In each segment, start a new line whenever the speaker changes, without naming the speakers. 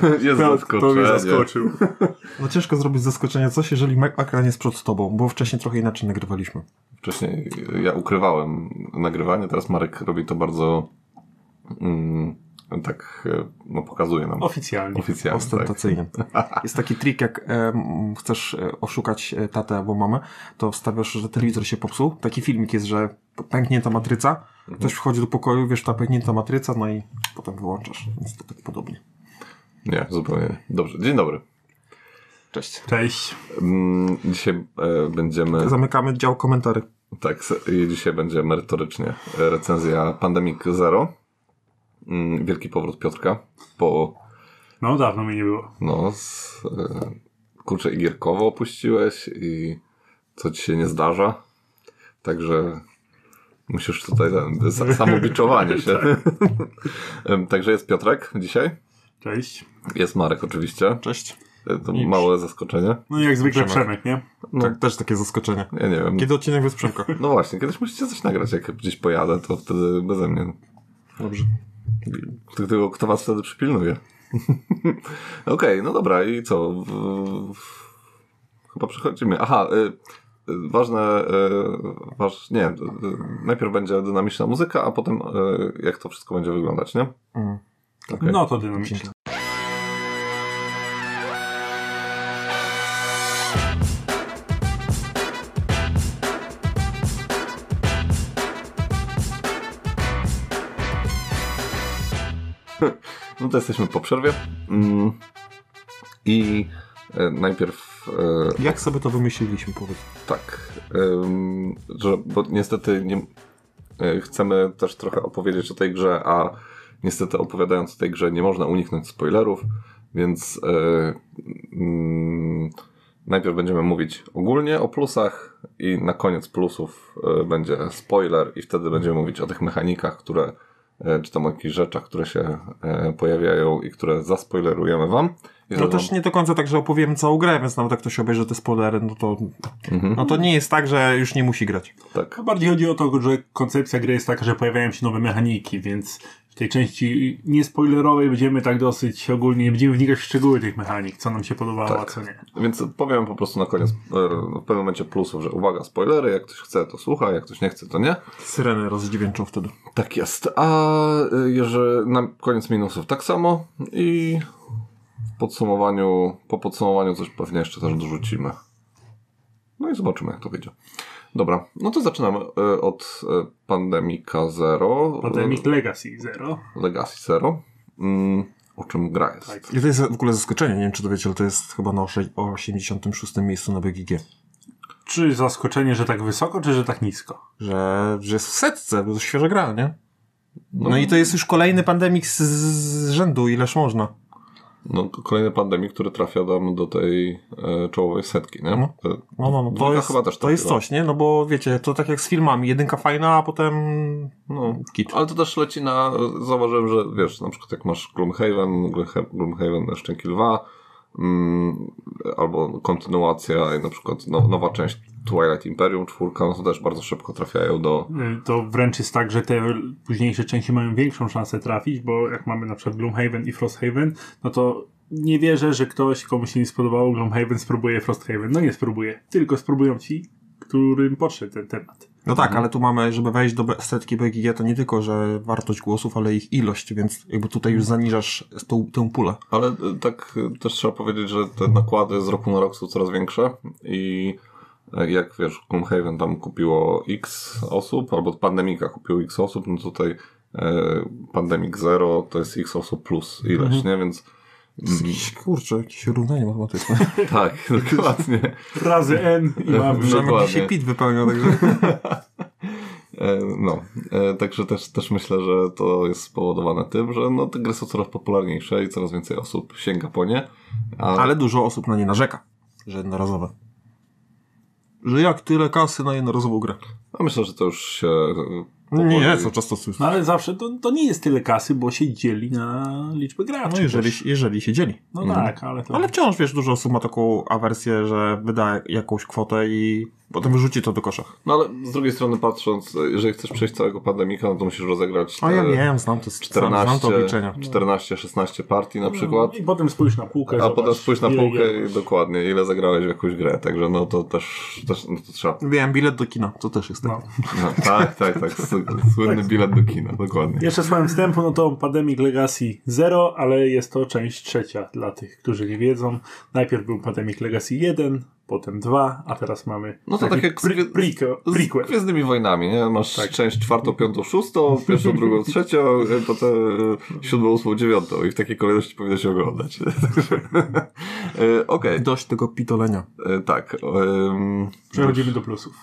Jest
To, to mnie zaskoczył.
No ciężko zrobić zaskoczenie coś, jeżeli Mac- ekran jest przed tobą, bo wcześniej trochę inaczej nagrywaliśmy.
Wcześniej ja ukrywałem nagrywanie, teraz Marek robi to bardzo mm, tak, e, no pokazuje nam
Oficjalnie.
oficjalnie. Tak.
Ostentacyjnie. Jest taki trik, jak em, chcesz e, oszukać tatę albo mamę, to wstawiasz, że telewizor się popsuł. Taki filmik jest, że pęknięta matryca, ktoś wchodzi do pokoju, wiesz, ta pęknięta matryca, no i potem wyłączasz. Więc to tak podobnie.
Nie, zupełnie. nie. Dobrze, dzień dobry.
Cześć.
Cześć.
Mm, Dzisiaj e, będziemy,
Zamykamy dział komentarzy.
tak, i dzisiaj będzie merytorycznie e, recenzja Pandemic Zero. Mm, Wielki powrót Piotrka po,
No dawno mnie nie było.
no, z, e, kurczę, i gierkowo opuściłeś i co ci się nie zdarza. Także musisz tutaj sa- samobiczowanie się. Em, Także jest Piotrek dzisiaj.
Cześć.
Jest Marek oczywiście.
Cześć.
E, To
Już.
małe zaskoczenie.
No i jak zwykle
Przemek.
Przemek, nie?
No,
Tak, też takie zaskoczenie.
ja nie wiem.
Kiedy odcinek bez Przemka?
No właśnie, kiedyś musicie coś nagrać, jak gdzieś pojadę, to wtedy beze mnie.
Dobrze.
Tylko kto was wtedy przypilnuje? Okej, no dobra, i co? W, w, chyba przechodzimy. Aha, y, y, ważne, y, waż, nie, y, najpierw będzie dynamiczna muzyka, a potem y, jak to wszystko będzie wyglądać, nie?
Mm.
Okej.
No to dynamicznie.
No to jesteśmy po przerwie. Mm, I y, najpierw y,
Jak sobie to wymyśliliśmy, powiedz?
Tak, że, bo niestety nie, y, chcemy też trochę opowiedzieć o tej grze, a niestety opowiadając o tej grze nie można uniknąć spoilerów, więc mm, najpierw będziemy mówić ogólnie o plusach i na koniec plusów będzie spoiler i wtedy będziemy mówić o tych mechanikach, które czy tam o jakichś rzeczach, które się y, pojawiają i które zaspoilerujemy wam. I
No też nie do końca tak, że opowiemy całą grę, więc nawet jak ktoś obejrzy te spoilery, no to,
Mhm.
no to nie jest tak, że już nie musi grać.
tak.
A bardziej chodzi o to, że koncepcja gry jest taka, że pojawiają się nowe mechaniki, więc tej części niespoilerowej będziemy tak dosyć ogólnie, nie będziemy wnikać w szczegóły tych mechanik, co nam się podobało,
Tak.
a co nie.
Więc powiem po prostu na koniec, e, w pewnym momencie plusów, że uwaga, spoilery, jak ktoś chce, to słucha, jak ktoś nie chce, to nie.
Syreny rozdźwięczą wtedy.
Tak jest. A e, jeżeli na koniec minusów tak samo i w podsumowaniu, po podsumowaniu coś pewnie jeszcze też dorzucimy. No i zobaczymy, jak to wyjdzie. Dobra, no to zaczynamy e, od e, Pandemika Zero.
Pandemic Legacy Zero.
Legacy Zero. Mm, o czym gra jest.
Tak.
I to jest w ogóle zaskoczenie, nie wiem czy to wiecie, ale to jest chyba na osze- 86 miejscu na BGG.
Czy zaskoczenie, że tak wysoko, czy że tak nisko?
Że, że jest w setce, bo to świeża gra, nie? No, i to jest już kolejny pandemik z, z rzędu, ileż można.
No, to kolejny pandemik, który trafia tam do tej e, czołowej setki, nie?
No. No, no, no. To, jest,
chyba też
to jest coś, nie? No bo wiecie, to tak jak z filmami. Jedynka fajna, a potem
No,
kit.
ale to też leci na. Zauważyłem, że wiesz, na przykład jak masz Gloomhaven, Gloomha- Gloomhaven Szczęki Lwa, albo kontynuacja na przykład no, nowa część Twilight Imperium, czwórka, no to też bardzo szybko trafiają do.
To wręcz jest tak, że te późniejsze części mają większą szansę trafić, bo jak mamy na przykład Gloomhaven i Frosthaven, no to nie wierzę, że ktoś, komu się nie spodobało Gloomhaven, spróbuje Frosthaven. No nie spróbuje, tylko spróbują ci, którym podszedł ten temat.
No tak, ale tu mamy, żeby wejść do setki BGG, to nie tylko, że wartość głosów, ale ich ilość, więc jakby tutaj już zaniżasz tą, tę pulę.
Ale e, tak e, też trzeba powiedzieć, że te nakłady z roku na rok są coraz większe i e, jak wiesz, Gloomhaven tam kupiło X osób, albo Pandemika kupiło X osób, no tutaj e, Pandemic Zero to jest X osób plus ileś, nie? Więc
kurczę, jakieś równanie matematyczne.
tak, dokładnie.
Razy N i mamy.
Dokładnie.
dzisiaj PIT wypełniał, także...
E, No, e, także też, też myślę, że to jest spowodowane tym, że no, te gry są coraz popularniejsze i coraz więcej osób sięga po nie. A,
Ale dużo osób na nie narzeka, że jednorazowe. Że jak tyle kasy na jednorazową grę?
a myślę, że to już się. E,
Nie,
powoli-
co często słyszę.
No ale zawsze to, to nie jest tyle kasy, bo się dzieli na liczbę graczy.
No jeżeli,
też.
jeżeli się dzieli.
No tak, ale to...
Ale wciąż, wiesz, dużo osób ma taką awersję, że wyda jakąś kwotę i Potem wyrzuci to do kosza.
No ale z drugiej strony patrząc, jeżeli chcesz przejść całego pandemika, no to musisz rozegrać
A ja
te
wiem, znam to, znam
14,
to obliczenia.
14-16 partii na przykład.
I potem spójrz na półkę.
A
zobacz,
potem spójrz na półkę i dokładnie, ile zagrałeś w jakąś grę, także no to też, też no to trzeba.
Wiem, bilet do kina, to też jest tak.
No.
No, tak, tak, tak, sy- słynny bilet do kina, dokładnie.
Jeszcze słowem wstępu, no to Pandemic Legacy 0, ale jest to część trzecia dla tych, którzy nie wiedzą. Najpierw był Pandemic Legacy 1, potem 2, a teraz mamy
No to
taki
tak jak z,
pre- prequel.
z
prequel.
Gwiezdnymi Wojnami, nie? Masz
Tak.
część czwartą, piątą, szóstą, pierwszą, drugą, trzecią, e, potem e, siódmą, ósmą, dziewiątą i w takiej kolejności powinno się oglądać. E, Okej,
Dość tego pitolenia.
e, tak. em,
Przechodzimy do plusów.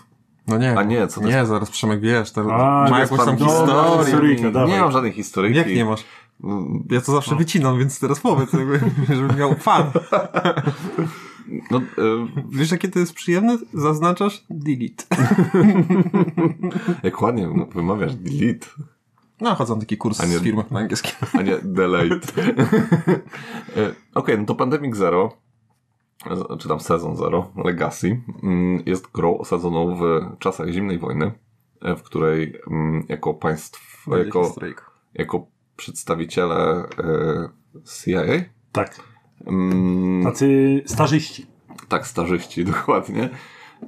No nie.
A nie, co to
Nie,
jest?
zaraz Przemek, wiesz, to
A,
ma jakąś tam
no,
historię.
nie,
dawaj.
mam żadnej historyjki.
Jak nie masz?
Mm,
Ja to zawsze wycinam, więc teraz powiedz, jakby, żebym miał fan.
No, e,
Wiesz, jakie to jest przyjemne? Zaznaczasz delete.
jak ładnie wymawiasz delete,
No, chodzę na taki kurs
nie-
z firmy na angielskim.
a nie delete. E, Okej, no to Pandemic Zero, czy tam Sezon Zero, Legacy, mm, jest grą osadzoną w czasach zimnej wojny, e, w której mm, jako państwo, jako, jako przedstawiciele e, CIA,
Tak.
Mm,
Tacy starzyści.
tak, starzyści, dokładnie.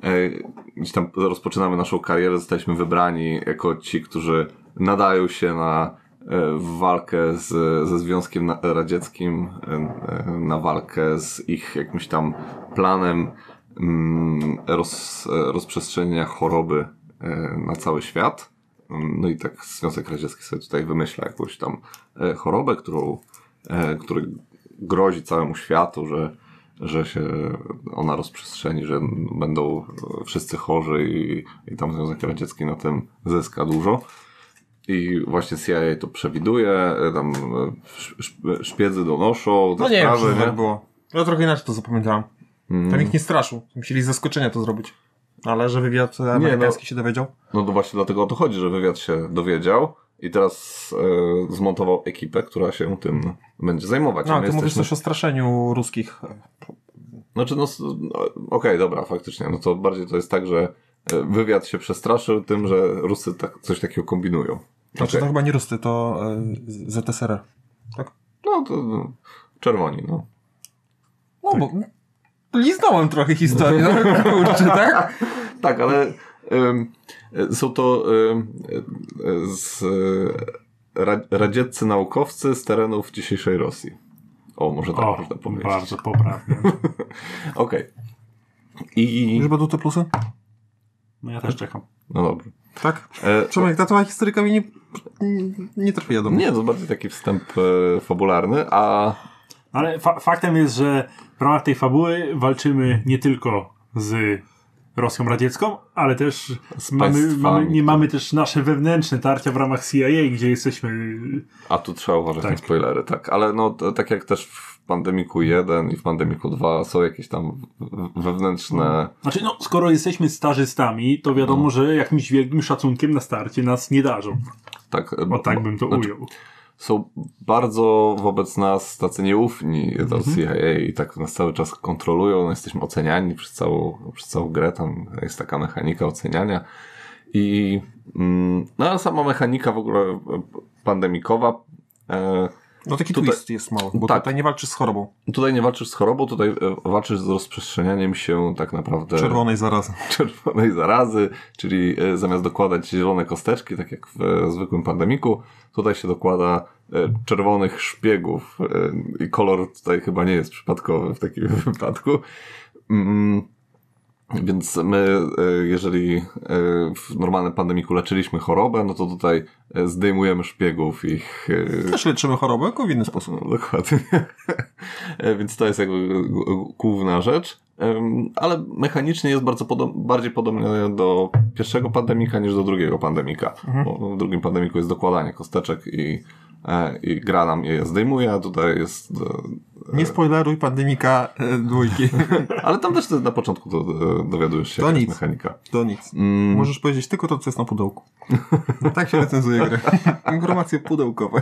E, Gdzieś tam rozpoczynamy naszą karierę, zostaliśmy wybrani jako ci, którzy nadają się na e, walkę z, ze Związkiem Radzieckim, e, na walkę z ich jakimś tam planem mm, roz, rozprzestrzenienia choroby na cały świat. Mm, No i tak Związek Radziecki sobie tutaj wymyśla jakąś tam chorobę, którą, który grozi całemu światu, że że się ona rozprzestrzeni, że będą wszyscy chorzy i, i tam Związek Radziecki na tym zyska dużo. I właśnie CIA to przewiduje, tam sz- sz- szpiedzy donoszą
No nie
sprawy,
to tak było. Ja trochę inaczej to zapamiętałem.
Mm.
Tam ich nie straszył. Musieli z zaskoczenia to zrobić. Ale że wywiad amerykański się dowiedział.
No to właśnie dlatego o to chodzi, że wywiad się dowiedział i teraz e, zmontował ekipę, która się tym będzie zajmować.
No,
A
ty
my
mówisz
jesteśmy-
też o straszeniu ruskich.
Znaczy, no, no okej, dobra, faktycznie. No to bardziej to jest tak, że e, wywiad się przestraszył tym, że Rusy tak, coś takiego kombinują.
Znaczy to chyba nie Rusty, to e, ZSRR. Tak?
No to no, czerwoni, no.
No bo liznąłem trochę historii, no kurczę, tak?
Tak, ale e, są to z, ra, radzieccy naukowcy z terenów dzisiejszej Rosji. O, może tak
O,
można powiedzieć.
bardzo poprawnie.
Okej. I...
Już będą te plusy?
No ja też czekam.
No dobrze.
Tak?
E,
Przemek, ta twoja historyka mi nie, nie, nie trafia do mnie.
nie, to bardziej taki wstęp e, fabularny, a
Ale fa faktem jest, że w ramach tej fabuły walczymy nie tylko z Rosją radziecką, ale też mamy, mamy, nie mamy też nasze wewnętrzne tarcia w ramach CIA, gdzie jesteśmy
A tu trzeba uważać
Tak.
na spoilery, tak. Ale no, tak jak też w Pandemiku 1 i w Pandemiku 2 są jakieś tam wewnętrzne...
Znaczy, no, skoro jesteśmy starzystami, to wiadomo, że jakimś wielkim szacunkiem na starcie nas nie darzą.
Tak,
O tak bym to
znaczy,
ujął.
Są bardzo wobec nas tacy nieufni do
Mhm.
CIA i tak nas cały czas kontrolują. No, jesteśmy oceniani przez całą, przez całą grę. Tam jest taka mechanika oceniania. I mm, no, sama mechanika w ogóle pandemikowa e,
No taki
Tutaj-
twist jest mały, bo
Tak.
tutaj nie walczysz z chorobą.
Tutaj nie walczysz z chorobą, tutaj e, walczysz z rozprzestrzenianiem się tak naprawdę
Czerwonej zarazy.
czerwonej zarazy, czyli e, zamiast dokładać zielone kosteczki, tak jak w e, zwykłym pandemiku, tutaj się dokłada czerwonych szpiegów i kolor tutaj chyba nie jest przypadkowy w takim wypadku. Mm, Więc my, e, jeżeli e, w normalnym pandemiku leczyliśmy chorobę, no to tutaj e, zdejmujemy szpiegów ich
Też leczymy chorobę, tylko w inny sposób.
no, dokładnie. Więc to jest jakby główna rzecz. Ale mechanicznie jest bardzo podob bardziej podobny do pierwszego pandemika niż do drugiego pandemika. Bo w drugim pandemiku jest dokładanie kosteczek i, i gra nam je zdejmuje, a tutaj jest.
Nie spoileruj pandemika e, dwójki.
Ale tam też na początku do, e, dowiadujesz się,
To nic.
mechanika.
To nic.
Mm,
Możesz powiedzieć tylko to, co jest na pudełku. tak się recenzuje grę. Informacje pudełkowe.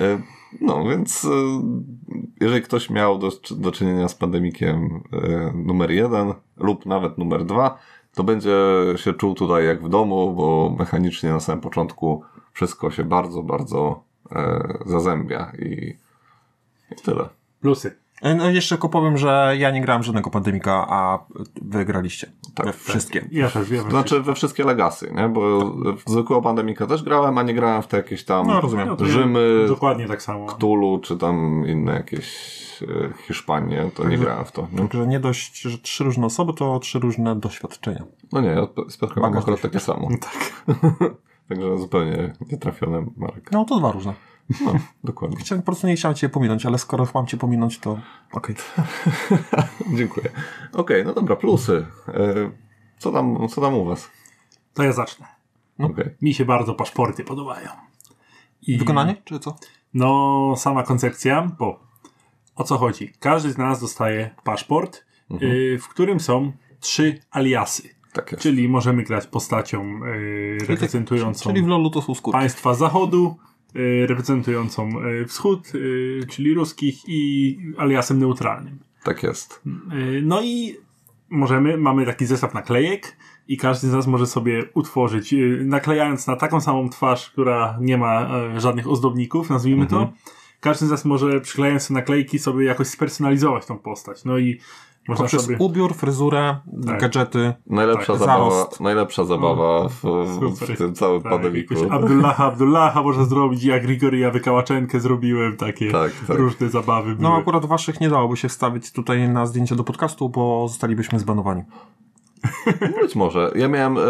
E, No, więc jeżeli ktoś miał do, do czynienia z pandemikiem numer jeden lub nawet numer dwa, to będzie się czuł tutaj jak w domu, bo mechanicznie na samym początku wszystko się bardzo, bardzo e, zazębia i, i tyle.
Plusy.
E, No jeszcze tylko powiem, że ja nie grałem żadnego pandemika, a wy graliście.
Tak,
We
tak.
wszystkie.
Ja też wiem.
To znaczy we wszystkie legacy, nie? Bo w zwykłego pandemika też grałem, a nie grałem w te jakieś tam
No, rozumiem.
No ja
Rzymy,
Dokładnie tak samo.
Cthulhu, czy tam inne jakieś e, Hiszpanie, to nie grałem w to. Nie?
Także nie dość, że trzy różne osoby, to trzy różne doświadczenia.
No nie, ja z Piotrkiem mam akurat takie samo.
Tak.
Także zupełnie nietrafiony Marek.
No to dwa różne.
No, dokładnie.
Chciałem, po prostu nie chciałem cię pominąć, ale skoro mam cię pominąć, to okej.
Dziękuję. Okej, no dobra, plusy. E, Co tam, co tam u was?
To ja zacznę.
Okej.
Mi się bardzo paszporty podobają. I
Wykonanie, czy co?
No, sama koncepcja, bo o co chodzi? Każdy z nas dostaje paszport,
Mhm.
y, w którym są trzy aliasy.
Tak jest.
Czyli możemy grać postacią y, reprezentującą
Czyli w LoLu to są skórki.
państwa zachodu, reprezentującą y, wschód, y, czyli ruskich i aliasem neutralnym.
Tak jest.
No i możemy, mamy taki zestaw naklejek i każdy z nas może sobie utworzyć, naklejając na taką samą twarz, która nie ma e, żadnych ozdobników, nazwijmy to. Każdy z nas może przyklejając te naklejki sobie jakoś spersonalizować tą postać. No i można
Poprzez
sobie...
ubiór, fryzurę,
Tak.
gadżety.
Najlepsza
Tak,
zabawa,
zarost.
najlepsza zabawa w,
Super.
w tym całym
Tak,
pandemiku.
Abdullaha, Abdullaha można zrobić, ja Grigoria wykałaczenkę zrobiłem, takie
Tak, tak.
różne zabawy były.
No akurat waszych nie dałoby się wstawić tutaj na zdjęcie do podcastu, bo zostalibyśmy zbanowani.
Być może. Ja miałem em,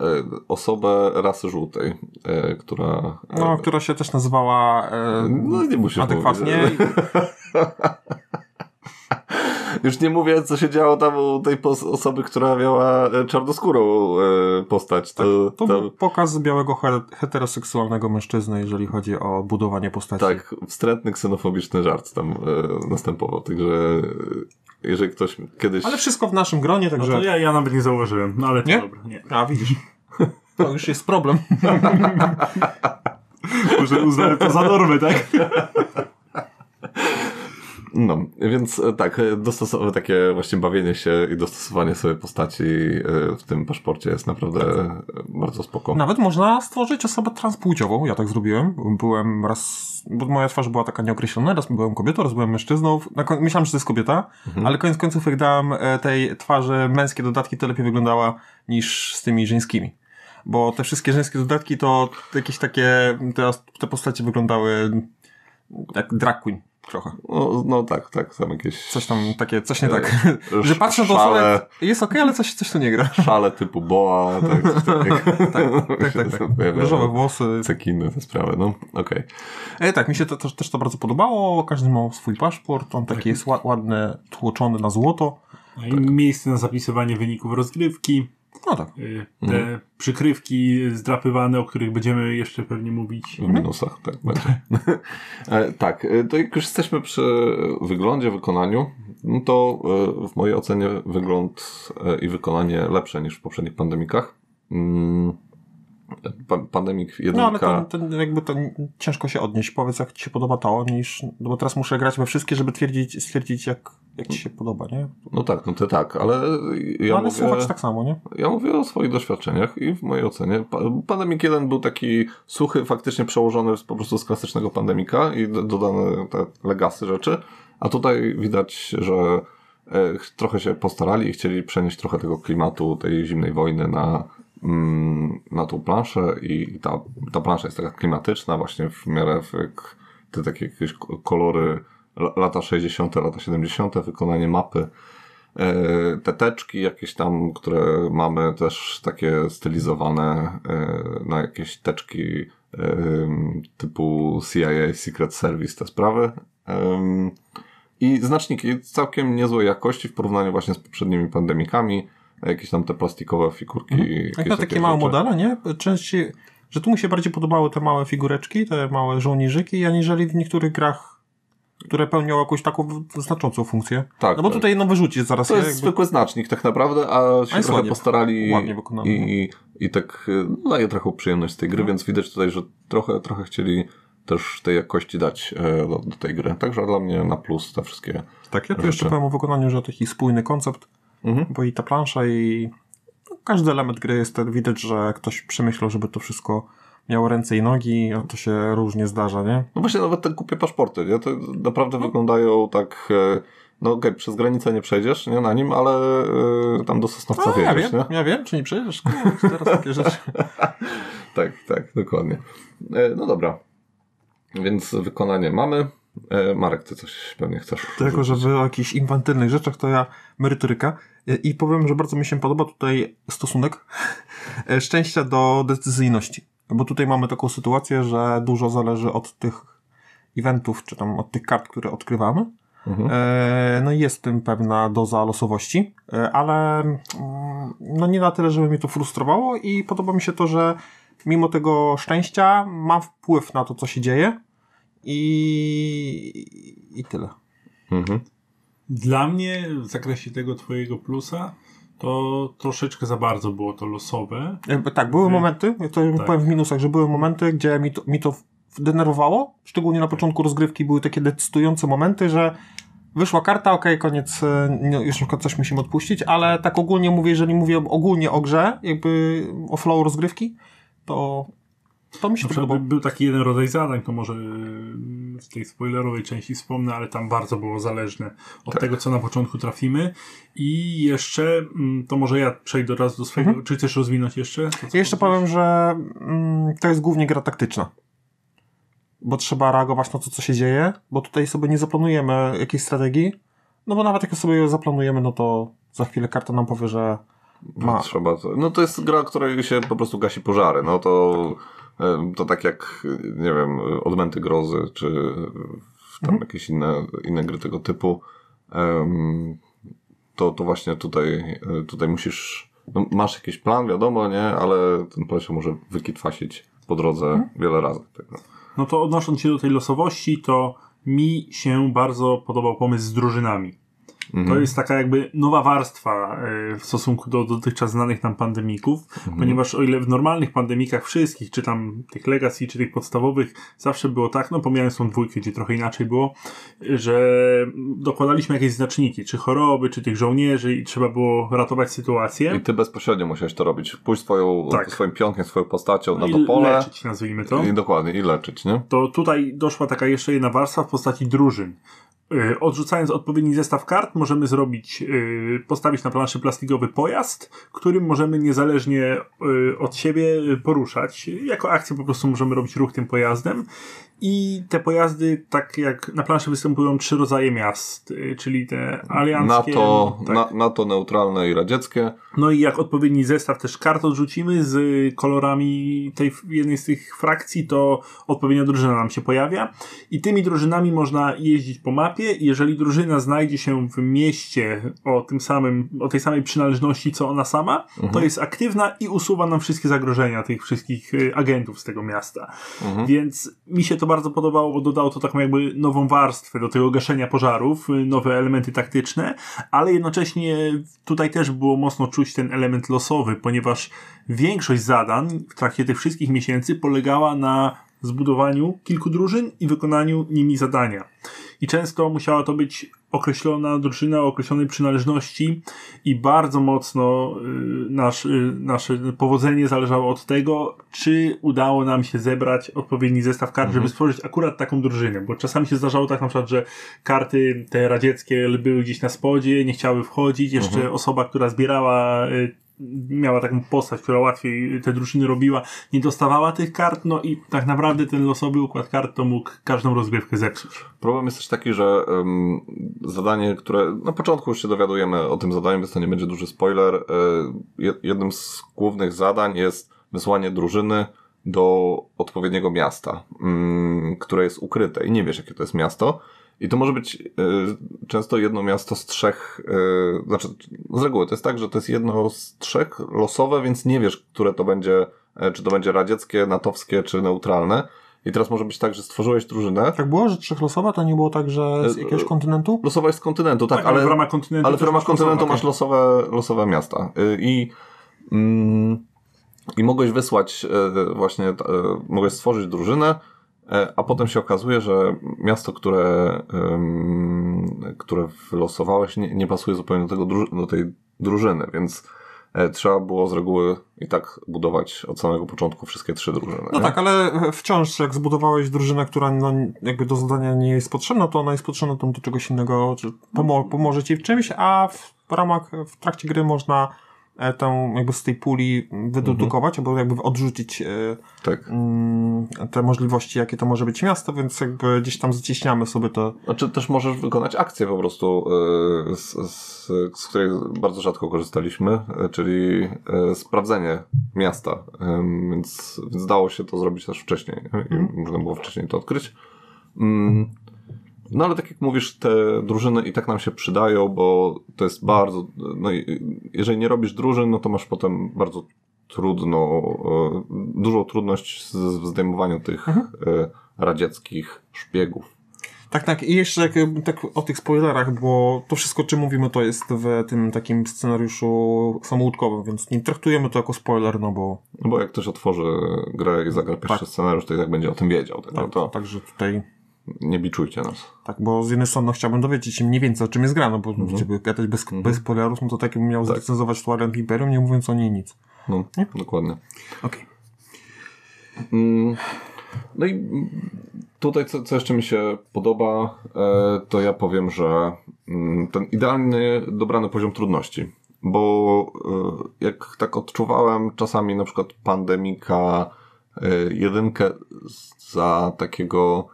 e, osobę rasy żółtej, e, która... e,
No, która się też nazywała e,
no nie musisz
adekwatnie.
mówić. Już nie mówię, co się działo tam u tej osoby, która miała e, czarnoskórą e, postać. To,
To
tam-
był pokaz białego he- heteroseksualnego mężczyzny, jeżeli chodzi o budowanie postaci.
Tak, wstrętny, ksenofobiczny żart tam e, następował. Także jeżeli ktoś kiedyś...
Ale wszystko w naszym gronie,
No
także...
to ja, ja nawet nie zauważyłem, no ale to
Nie?
dobra, nie.
A, widzisz. To już jest problem.
Może uznałem to za normę, tak?
No, więc e, tak, e, dostosowane takie właśnie bawienie się i dostosowanie sobie postaci e, w tym paszporcie jest naprawdę bardzo spoko.
Nawet można stworzyć osobę transpłciową. Ja tak zrobiłem. Byłem raz, bo moja twarz była taka nieokreślona. Raz byłem kobietą, raz byłem mężczyzną. Koń- myślałem, że to jest kobieta, ale koniec końców jak dałem tej twarzy męskie dodatki, to lepiej wyglądała niż z tymi żeńskimi. Bo te wszystkie żeńskie dodatki to jakieś takie, te, te postacie wyglądały jak drag queen trochę.
No, no tak, tak, są jakieś
Coś tam takie, coś nie tak.
e,
że patrzę na osobę, jest okej, ale coś, coś tu nie gra.
szale typu boa, tak, coś takiego.
Tak, tak, tak.
Pojawiają
Różowe włosy.
Cekiny, te sprawy, no, okej.
E, tak, mi się to, też, też to bardzo podobało. Każdy ma swój paszport, on taki jest ła- ładny, tłoczony na złoto.
No i miejsce na zapisywanie wyników rozgrywki,
No tak.
y, te przykrywki zdrapywane, o których będziemy jeszcze pewnie mówić.
W minusach, tak będzie. E, tak, e, to jak już jesteśmy przy wyglądzie, wykonaniu, no to e, w mojej ocenie wygląd i wykonanie lepsze niż w poprzednich pandemikach. Mm, pa- Pandemik
No
jedynka...
ale to, to jakby to ciężko się odnieść. Powiedz, jak ci się podoba to, niż. No bo teraz muszę grać we wszystkie, żeby twierdzić, stwierdzić, jak, jak ci się podoba, nie?
No tak, no to tak, ale ja
No, ale
mówię...
słuchać tak samo, nie?
Ja mówię o swoich doświadczeniach i w mojej ocenie. Pa- Pandemic 1 był taki suchy, faktycznie przełożony po prostu z klasycznego pandemika i do- dodane te legasy rzeczy, a tutaj widać, że e, ch- trochę się postarali i chcieli przenieść trochę tego klimatu tej zimnej wojny na, na tą planszę i ta, ta plansza jest taka klimatyczna właśnie w miarę jak te takie jakieś ko- kolory la- lata 60., lata 70., wykonanie mapy e, te teczki jakieś tam, które mamy też takie stylizowane e, na jakieś teczki e, typu CIA, Secret Service, te sprawy. I znaczniki całkiem niezłej jakości w porównaniu właśnie z poprzednimi pandemikami. Jakieś tam te plastikowe figurki. jakieś
Jak na takie małe
rzeczy.
modele, nie? Częściej, że tu mi się bardziej podobały te małe figureczki, te małe żołnierzyki, aniżeli w niektórych grach, które pełnią jakąś taką znaczącą funkcję.
Tak,
No bo
tak.
tutaj jedno wyrzucić zaraz.
To jest
Jakby-
zwykły znacznik tak naprawdę, a się
jest
trochę
ładnie-
postarali
ładnie wykonany,
i, i tak no, daje trochę przyjemność z tej
No.
gry, więc widać tutaj, że trochę, trochę chcieli też tej jakości dać e, do, do tej gry. Także dla mnie na plus te wszystkie.
Tak, ja tu jeszcze powiem o wykonaniu, że taki spójny koncept.
Mhm.
bo i ta plansza i no, każdy element gry jest ten, widać, że ktoś przemyślał, żeby to wszystko miało ręce i nogi, a to się różnie zdarza, nie?
No właśnie nawet te kupie paszporty, nie? To naprawdę wyglądają tak... e, No okej, przez granicę nie przejdziesz, nie na nim, ale e, tam do Sosnowca
No, ja wiem,
nie?
ja wiem, czy nie przejdziesz? Teraz takie rzeczy.
Tak, tak, dokładnie. E, No dobra. Więc wykonanie mamy. E, Marek, ty coś pewnie chcesz.
Tylko, że wy o jakichś infantylnych rzeczach, to ja merytoryka. I- I powiem, że bardzo mi się podoba tutaj stosunek e, szczęścia do decyzyjności. Bo tutaj mamy taką sytuację, że dużo zależy od tych eventów, czy tam od tych kart, które odkrywamy.
Mhm.
E, No i jest w tym pewna doza losowości, e, ale mm, no nie na tyle, żeby mnie to frustrowało i podoba mi się to, że mimo tego szczęścia mam wpływ na to, co się dzieje i, i tyle.
Mhm.
Dla mnie w zakresie tego twojego plusa to troszeczkę za bardzo było to losowe.
Jakby Tak, były
Mhm.
momenty, ja to
Tak.
powiem w minusach, że były momenty, gdzie mi to, mi to denerwowało, szczególnie na początku rozgrywki były takie decydujące momenty, że wyszła karta, okej, koniec, e, już na przykład coś musimy odpuścić, ale tak ogólnie mówię, jeżeli mówię ogólnie o grze, jakby o flow rozgrywki, to, to mi się
Na by- był taki jeden rodzaj zadań, to może mm, w tej spoilerowej części wspomnę, ale tam bardzo było zależne od
Tak.
tego, co na początku trafimy. I jeszcze, mm, to może ja przejdę raz do swojego, czy chcesz rozwinąć jeszcze? To,
jeszcze powiem, że mm, to jest głównie gra taktyczna. Bo trzeba reagować na to, co się dzieje, bo tutaj sobie nie zaplanujemy jakiejś strategii, no bo nawet jak sobie ją zaplanujemy, no to za chwilę karta nam powie, że
No,
ma.
trzeba to. No to jest gra, której się po prostu gasi pożary. No to, e, to tak jak, nie wiem, odmęty grozy, czy tam
Mhm.
jakieś inne, inne gry tego typu. To, to właśnie tutaj, e, tutaj musisz. No, masz jakiś plan, wiadomo, nie, ale ten plan się może wykitwasić po drodze
Mhm.
wiele razy. Tak, no.
No to odnosząc się do tej losowości, to mi się bardzo podobał pomysł z drużynami.
Mhm.
To jest taka jakby nowa warstwa e, w stosunku do dotychczas znanych nam pandemików,
Mhm.
ponieważ o ile w normalnych pandemikach wszystkich, czy tam tych legacy, czy tych podstawowych, zawsze było tak, no pomijając tą dwójkę, gdzie trochę inaczej było, że dokładaliśmy jakieś znaczniki, czy choroby, czy tych żołnierzy i trzeba było ratować sytuację.
I ty bezpośrednio musiałeś to robić. Pójść swoją,
Tak.
swoim pionkiem, swoją postacią
No
na
i
to pole.
leczyć, nazwijmy to.
I dokładnie, i leczyć, nie?
to tutaj doszła taka jeszcze jedna warstwa w postaci drużyn. Yy, Odrzucając odpowiedni zestaw kart, możemy zrobić, yy, postawić na planszy plastikowy pojazd, którym możemy niezależnie yy, od siebie yy, poruszać. Jako akcję po prostu możemy robić ruch tym pojazdem. I te pojazdy, tak jak na planszy występują trzy rodzaje miast, yy, czyli te alianckie.
NATO,
tak.
na, NATO neutralne i radzieckie.
No i jak odpowiedni zestaw też kart odrzucimy z kolorami tej jednej z tych frakcji, to odpowiednia drużyna nam się pojawia. I tymi drużynami można jeździć po mapie. Jeżeli drużyna znajdzie się w mieście o tym samym, o tej samej przynależności co ona sama, to jest aktywna i usuwa nam wszystkie zagrożenia tych wszystkich y, agentów z tego miasta. Więc mi się to bardzo podobało, bo dodało to taką jakby nową warstwę do tego gaszenia pożarów, y, nowe elementy taktyczne, ale jednocześnie tutaj też było mocno czuć ten element losowy, ponieważ większość zadań w trakcie tych wszystkich miesięcy polegała na zbudowaniu kilku drużyn i wykonaniu nimi zadania. I często musiała to być określona drużyna o określonej przynależności i bardzo mocno y, nasz, y, nasze powodzenie zależało od tego, czy udało nam się zebrać odpowiedni zestaw kart, żeby stworzyć akurat taką drużynę, bo czasami się zdarzało tak na przykład, że karty te radzieckie były gdzieś na spodzie, nie chciały wchodzić, jeszcze osoba, która zbierała y, miała taką postać, która łatwiej te drużyny robiła, nie dostawała tych kart, no i tak naprawdę ten losowy układ kart to mógł każdą rozgrywkę zepsuć.
Problem jest też taki, że um, zadanie, które na początku już się dowiadujemy o tym zadaniu, więc to nie będzie duży spoiler. E, jed- jednym z głównych zadań jest wysłanie drużyny do odpowiedniego miasta, mm, które jest ukryte i nie wiesz, jakie to jest miasto. I to może być e, często jedno miasto z trzech, e, znaczy z reguły to jest tak, że to jest jedno z trzech losowe, więc nie wiesz, które to będzie, e, czy to będzie radzieckie, natowskie, czy neutralne. I teraz może być tak, że stworzyłeś drużynę,
Tak było, że trzechlosowa to nie było tak, że z jakiegoś kontynentu?
Losowa jest z kontynentu, tak,
Tak,
ale,
ale w ramach kontynentu
ale w ramach
masz
kontynentu
losowe,
masz losowe, losowe miasta. Y, I, mm, i mogłeś wysłać właśnie, mogłeś stworzyć drużynę, a potem się okazuje, że miasto, które, które wylosowałeś nie, nie pasuje zupełnie do, tego, do tej drużyny, więc e, trzeba było z reguły i tak budować od samego początku wszystkie trzy drużyny.
No
nie?
tak, ale wciąż jak zbudowałeś drużynę, która no, jakby do zadania nie jest potrzebna, to ona jest potrzebna tam do czegoś innego, czy pomo pomoże ci w czymś, a w ramach, w trakcie gry można e, tę jakby z tej puli wydedukować, albo jakby odrzucić e,
tak.
mm, te możliwości, jakie to może być miasto, więc jakby gdzieś tam zacieśniamy sobie to.
Znaczy też możesz wykonać akcję po prostu, y, z, z, z której bardzo rzadko korzystaliśmy, czyli sprawdzenie miasta, więc, więc dało się to zrobić też wcześniej i można było wcześniej to odkryć. Mm, No ale tak jak mówisz, te drużyny i tak nam się przydają, bo to jest bardzo, no i jeżeli nie robisz drużyn, no to masz potem bardzo trudno, y, dużą trudność z, w zdejmowaniu tych y, radzieckich szpiegów.
Tak, tak. I jeszcze jak, tak o tych spoilerach, bo to wszystko, o czym mówimy, to jest w tym takim scenariuszu samoutkowym, więc nie traktujemy to jako spoiler, no bo
No bo jak ktoś otworzy grę i zagra pierwszy
Tak.
scenariusz, to i tak będzie o tym wiedział. Tak, no
tak,
to
także tutaj
nie biczujcie nas.
Tak, bo z jednej strony no, chciałbym dowiedzieć się mniej więcej o czym jest gra, no bo gdyby gadać bez, bez spoilerów, no to tak jakbym miał
Tak.
zrecenzować Twilight Imperium, nie mówiąc o niej nic.
No,
Nie?
dokładnie.
Okej.
Mm, No i mm, tutaj, co, co jeszcze mi się podoba, e, to ja powiem, że mm, ten idealny, dobrany poziom trudności. Bo e, jak tak odczuwałem czasami na przykład pandemika e, jedynkę za takiego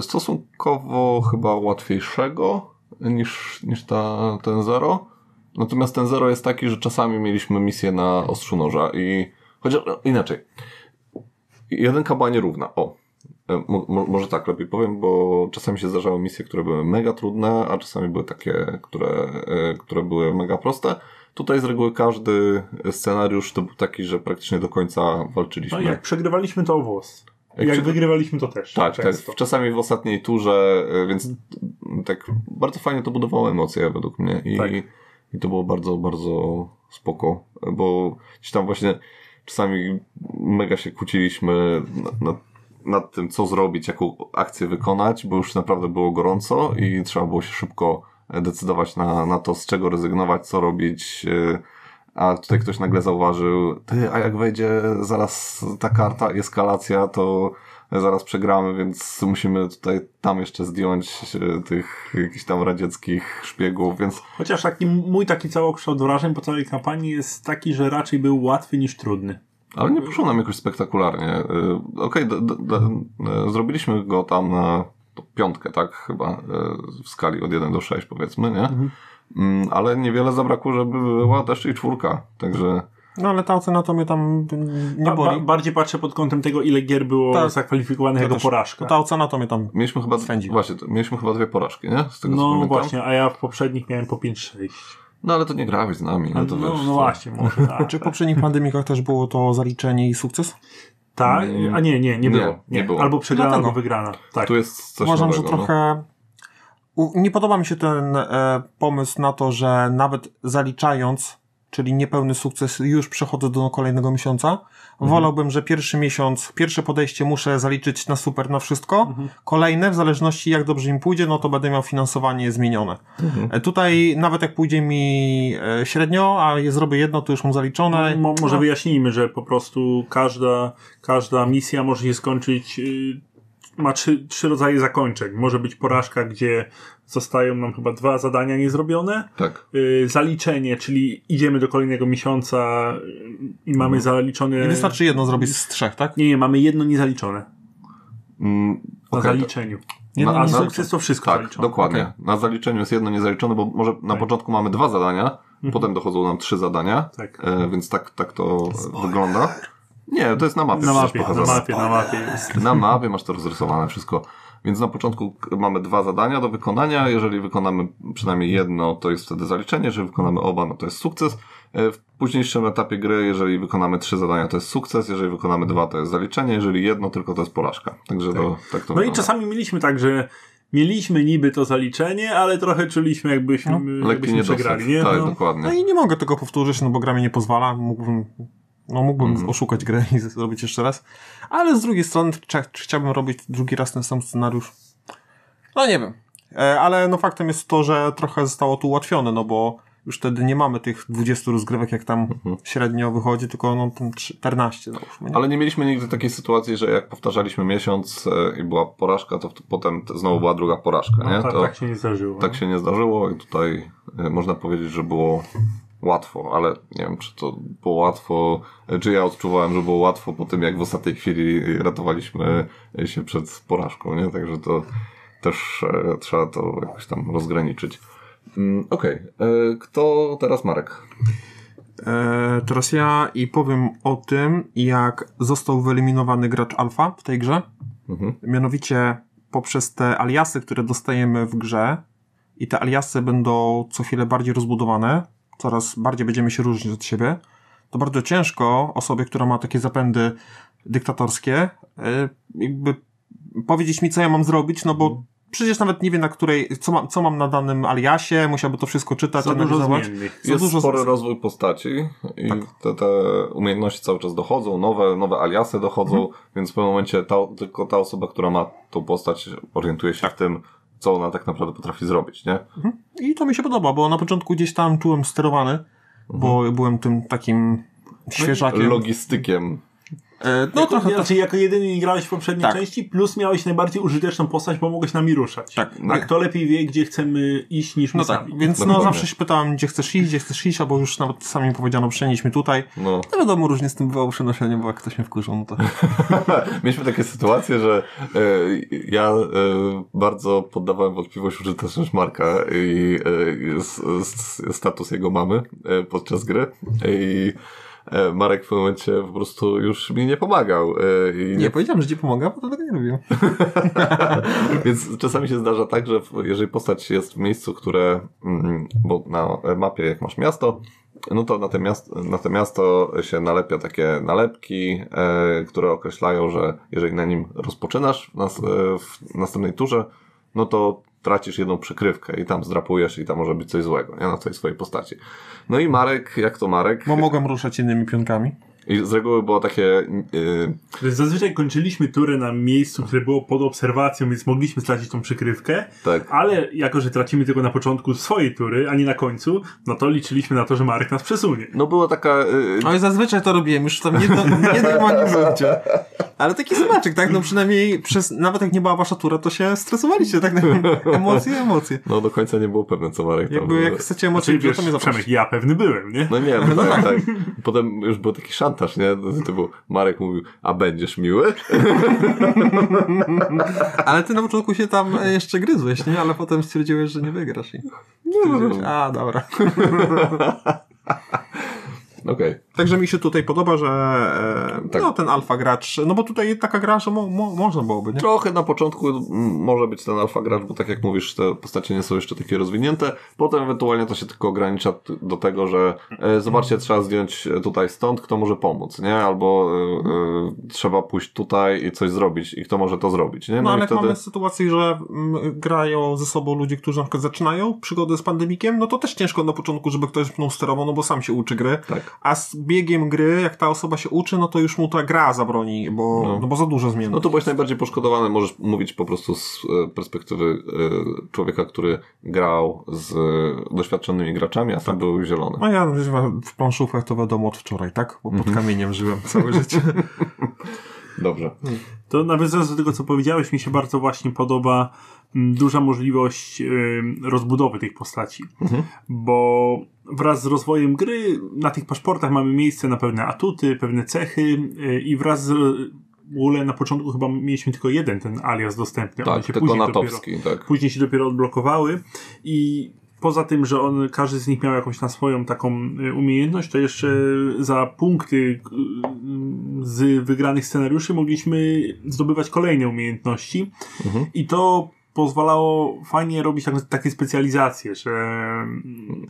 stosunkowo chyba łatwiejszego niż, niż ta, ten zero. Natomiast ten zero jest taki, że czasami mieliśmy misję na ostrzu noża i chociaż no, inaczej. Jedynka była nierówna. O. E, mo- mo- może tak lepiej powiem, bo czasami się zdarzały misje, które były mega trudne, a czasami były takie, które, e, które były mega proste. Tutaj z reguły każdy scenariusz to był taki, że praktycznie do końca walczyliśmy.
No jak przegrywaliśmy to włos.
Jak
Jak,
przy-
wygrywaliśmy to też.
Tak, tak. Czasami w ostatniej turze, e, więc tak bardzo fajnie to budowało emocje według mnie i,
Tak.
i to było bardzo, bardzo spoko, bo gdzieś tam właśnie czasami mega się kłóciliśmy nad, nad, nad tym, co zrobić, jaką akcję wykonać, bo już naprawdę było gorąco i trzeba było się szybko decydować na, na to, z czego rezygnować, co robić. e, A tutaj ktoś nagle zauważył, ty, a jak wejdzie zaraz ta karta eskalacja, to zaraz przegramy, więc musimy tutaj tam jeszcze zdjąć e, tych jakichś tam radzieckich szpiegów, więc
Chociaż taki, mój taki całokształt wrażeń po całej kampanii jest taki, że raczej był łatwy niż trudny.
ale nie poszło nam jakoś spektakularnie. E, Okej, d- e, zrobiliśmy go tam na piątkę, tak, chyba, w skali od 1 do 6 powiedzmy, nie? Mm, Ale niewiele zabrakło, żeby była też i czwórka, także...
No ale ta ocena to mnie tam nie
Ba, ba,
boli.
bardziej patrzę pod kątem tego, ile gier było
Tak.
zakwalifikowanych jako
też.
porażka.
Ta ocena to mnie tam
Mieliśmy chyba,
Swędzi.
właśnie, to- mieliśmy chyba dwie porażki, nie? Z tego
No właśnie, a ja w poprzednich miałem po 5-6.
No ale to nie grałeś z nami, no
No,
to
no,
wiesz.
no właśnie, może tak.
Czy w poprzednich pandemikach też było to zaliczenie i sukces?
Tak? A nie, nie, nie
Nie,
było.
nie było.
Albo przegrana,
Dlatego.
albo wygrana. Tak.
Tu jest coś
Uważam,
nowego,
że trochę. U, nie podoba mi się ten e, pomysł na to, że nawet zaliczając, czyli niepełny sukces, już przechodzę do kolejnego miesiąca.
Mhm.
Wolałbym, że pierwszy miesiąc, pierwsze podejście muszę zaliczyć na super na wszystko.
Mhm.
Kolejne, w zależności jak dobrze im pójdzie, no to będę miał finansowanie zmienione.
Mhm.
E, tutaj nawet jak pójdzie mi e, średnio, a je zrobię jedno, to już mam zaliczone.
Mo, może
No.
wyjaśnijmy, że po prostu każda, każda misja może się skończyć, y, ma trzy, trzy rodzaje zakończeń. Może być porażka, gdzie zostają nam chyba dwa zadania niezrobione.
Tak.
Y, zaliczenie, czyli idziemy do kolejnego miesiąca y, i mamy zaliczone...
I wystarczy jedno zrobić z trzech, tak?
Nie, nie, mamy jedno niezaliczone
Mm,
na
okej, to-
zaliczeniu.
Jedno
Na-
sukces to wszystko
Tak,
zaliczone.
dokładnie.
Okej.
Na zaliczeniu jest jedno niezaliczone, bo może na
Tak.
początku mamy dwa zadania, potem dochodzą nam trzy zadania,
Tak.
e, więc tak, tak to wygląda. Nie, to jest na mapie.
Na mapie, na mapie, na mapie jest.
Na mapie masz to rozrysowane wszystko. Więc na początku mamy dwa zadania do wykonania. Jeżeli wykonamy przynajmniej jedno, to jest wtedy zaliczenie. Jeżeli wykonamy oba, no to jest sukces. E, W późniejszym etapie gry, jeżeli wykonamy trzy zadania, to jest sukces. Jeżeli wykonamy dwa, to jest zaliczenie. Jeżeli jedno, tylko to jest porażka. Także to, tak to
No i
wygląda.
czasami mieliśmy tak, że mieliśmy niby to zaliczenie, ale trochę czuliśmy jakbyśmy,
Lekki
jakbyśmy przegrali, nie?
Tak,
no.
dokładnie.
No i nie mogę tego powtórzyć, no bo gra mi nie pozwala. Mógłbym, no mógłbym
Mhm.
oszukać grę i zrobić jeszcze raz. Ale z drugiej strony, czy, czy chciałbym robić drugi raz ten sam scenariusz? No nie wiem. E, ale no faktem jest to, że trochę zostało tu ułatwione, no bo już wtedy nie mamy tych 20 rozgrywek, jak tam średnio wychodzi, tylko no tam 14 załóżmy. Nie?
Ale nie mieliśmy nigdy takiej sytuacji, że jak powtarzaliśmy miesiąc e, i była porażka, to potem t- znowu była druga porażka, nie?
No, tak,
to
tak się nie zdarzyło.
tak się nie zdarzyło i tutaj e, można powiedzieć, że było łatwo, ale nie wiem, czy to było łatwo, czy ja odczuwałem, że było łatwo po tym, jak w ostatniej chwili ratowaliśmy się przed porażką, nie? Także to też e, trzeba to jakoś tam rozgraniczyć. Mm, Okej, e, kto teraz Marek?
E, teraz ja i powiem o tym, jak został wyeliminowany gracz alfa w tej grze.
Mhm.
Mianowicie poprzez te aliasy, które dostajemy w grze i te aliasy będą co chwilę bardziej rozbudowane, coraz bardziej będziemy się różnić od siebie, to bardzo ciężko osobie, która ma takie zapędy dyktatorskie, e, jakby powiedzieć mi, co ja mam zrobić, no bo przecież nawet nie wiem, na której, co mam, co mam na danym aliasie, musiałby to wszystko czytać,
Za dużo
analizować.
zmiennych.
Za
Jest
dużo
spory rozwój postaci i
Tak.
te, te umiejętności cały czas dochodzą, nowe, nowe aliasy dochodzą,
Mhm.
więc w pewnym momencie ta, tylko ta osoba, która ma tą postać, orientuje się w tym, co ona tak naprawdę potrafi zrobić, nie?
I to mi się podoba, bo na początku gdzieś tam czułem sterowany, bo byłem tym takim świeżakiem.
Logistykiem.
E,
No
no trochę tak.
Znaczy, jako jedyny nie grałeś w poprzedniej
Tak.
części, plus miałeś najbardziej użyteczną postać, bo mogłeś nami ruszać.
Tak.
A kto lepiej wie, gdzie chcemy iść niż my
No tak,
sami.
więc no zawsze się pytałem, gdzie chcesz iść, gdzie chcesz iść, albo już nawet sami powiedziano, przenieś mnie tutaj.
No.
No wiadomo, różnie z tym bywało przenoszenie, bo jak ktoś mnie wkurzył, no to...
Mieliśmy takie sytuacje, że e, ja e, bardzo poddawałem wątpliwość użyteczność Marka i e, s, status jego mamy e, podczas gry i Marek w pewnym momencie po prostu już mi nie pomagał. E, i
Nie, powiedziałem, że ci pomaga, bo to tego nie robił.
Więc czasami się zdarza tak, że jeżeli postać jest w miejscu, które, mm, bo na mapie jak masz miasto, no to na, te miasto, na to miasto się nalepia takie nalepki, e, które określają, że jeżeli na nim rozpoczynasz w, nas, e, w następnej turze, no to tracisz jedną przykrywkę i tam zdrapujesz i tam może być coś złego, nie? Na tej swojej postaci. No i Marek, jak to Marek?
Bo mogłem ruszać innymi pionkami.
I z reguły było takie, yy,
Zazwyczaj kończyliśmy turę na miejscu, które było pod obserwacją, więc mogliśmy stracić tą przykrywkę,
tak,
ale jako, że tracimy tylko na początku swojej tury, a nie na końcu, no to liczyliśmy na to, że Marek nas przesunie.
no było taka, yy,
Ale zazwyczaj to robiłem, już tam nie, nie demonizujcie. Ale taki smaczek, tak? No przynajmniej przez, nawet jak nie była wasza tura, to się stresowaliście, tak? Emocje, emocje.
no do końca nie było pewne, co Marek tam...
Jakby jak chcecie emocje,
Znaczy,
to mnie zapraszam.
Przemek, ja pewny byłem, nie?
No nie, no tak, tak. Potem już był taki szantaż, nie? To, to był, Marek mówił, a będziesz miły?
Ale ty na początku się tam e, jeszcze gryzłeś, nie? Ale potem stwierdziłeś, że nie wygrasz. I...
Stwierdziłem.
A, dobra.
Okej.
Także mi się tutaj podoba, że e,
Tak.
no ten alfa gracz, no bo tutaj taka gra, że mo, mo, można byłoby, nie?
Trochę na początku może być ten alfa gracz, bo tak jak mówisz, te postacie nie są jeszcze takie rozwinięte. Potem ewentualnie to się tylko ogranicza do tego, że e, zobaczcie, trzeba zdjąć tutaj stąd, kto może pomóc, nie? Albo e, e, trzeba pójść tutaj i coś zrobić i kto może to zrobić, nie?
No, ale
i
jak mamy sytuację, że mm, grają ze sobą ludzie, którzy na przykład zaczynają przygodę z pandemikiem, no to też ciężko na początku, żeby ktoś mną sterował, no bo sam się uczy gry.
Tak.
A z biegiem gry, jak ta osoba się uczy, no to już mu ta gra zabroni, bo,
No.
no. bo za dużo zmian.
No to byłeś najbardziej poszkodowany, możesz mówić po prostu z e, perspektywy e, człowieka, który grał z e, doświadczonymi graczami, a sam był zielony.
No ja w planszówkach to wiadomo od wczoraj, tak? Bo pod kamieniem żyłem całe życie.
Dobrze.
To nawiązując do tego, co powiedziałeś, mi się bardzo właśnie podoba mm, duża możliwość ym, rozbudowy tych postaci. Bo wraz z rozwojem gry na tych paszportach mamy miejsce na pewne atuty, pewne cechy y, i wraz z w ogóle na początku chyba mieliśmy tylko jeden ten alias dostępny. One
Tak,
się
tylko
później
natowski, tak.
później się dopiero odblokowały i poza tym, że on, każdy z nich miał jakąś na swoją taką y, umiejętność, to jeszcze za punkty y, z wygranych scenariuszy mogliśmy zdobywać kolejne umiejętności
Mhm.
i to pozwalało fajnie robić tak, takie specjalizacje, że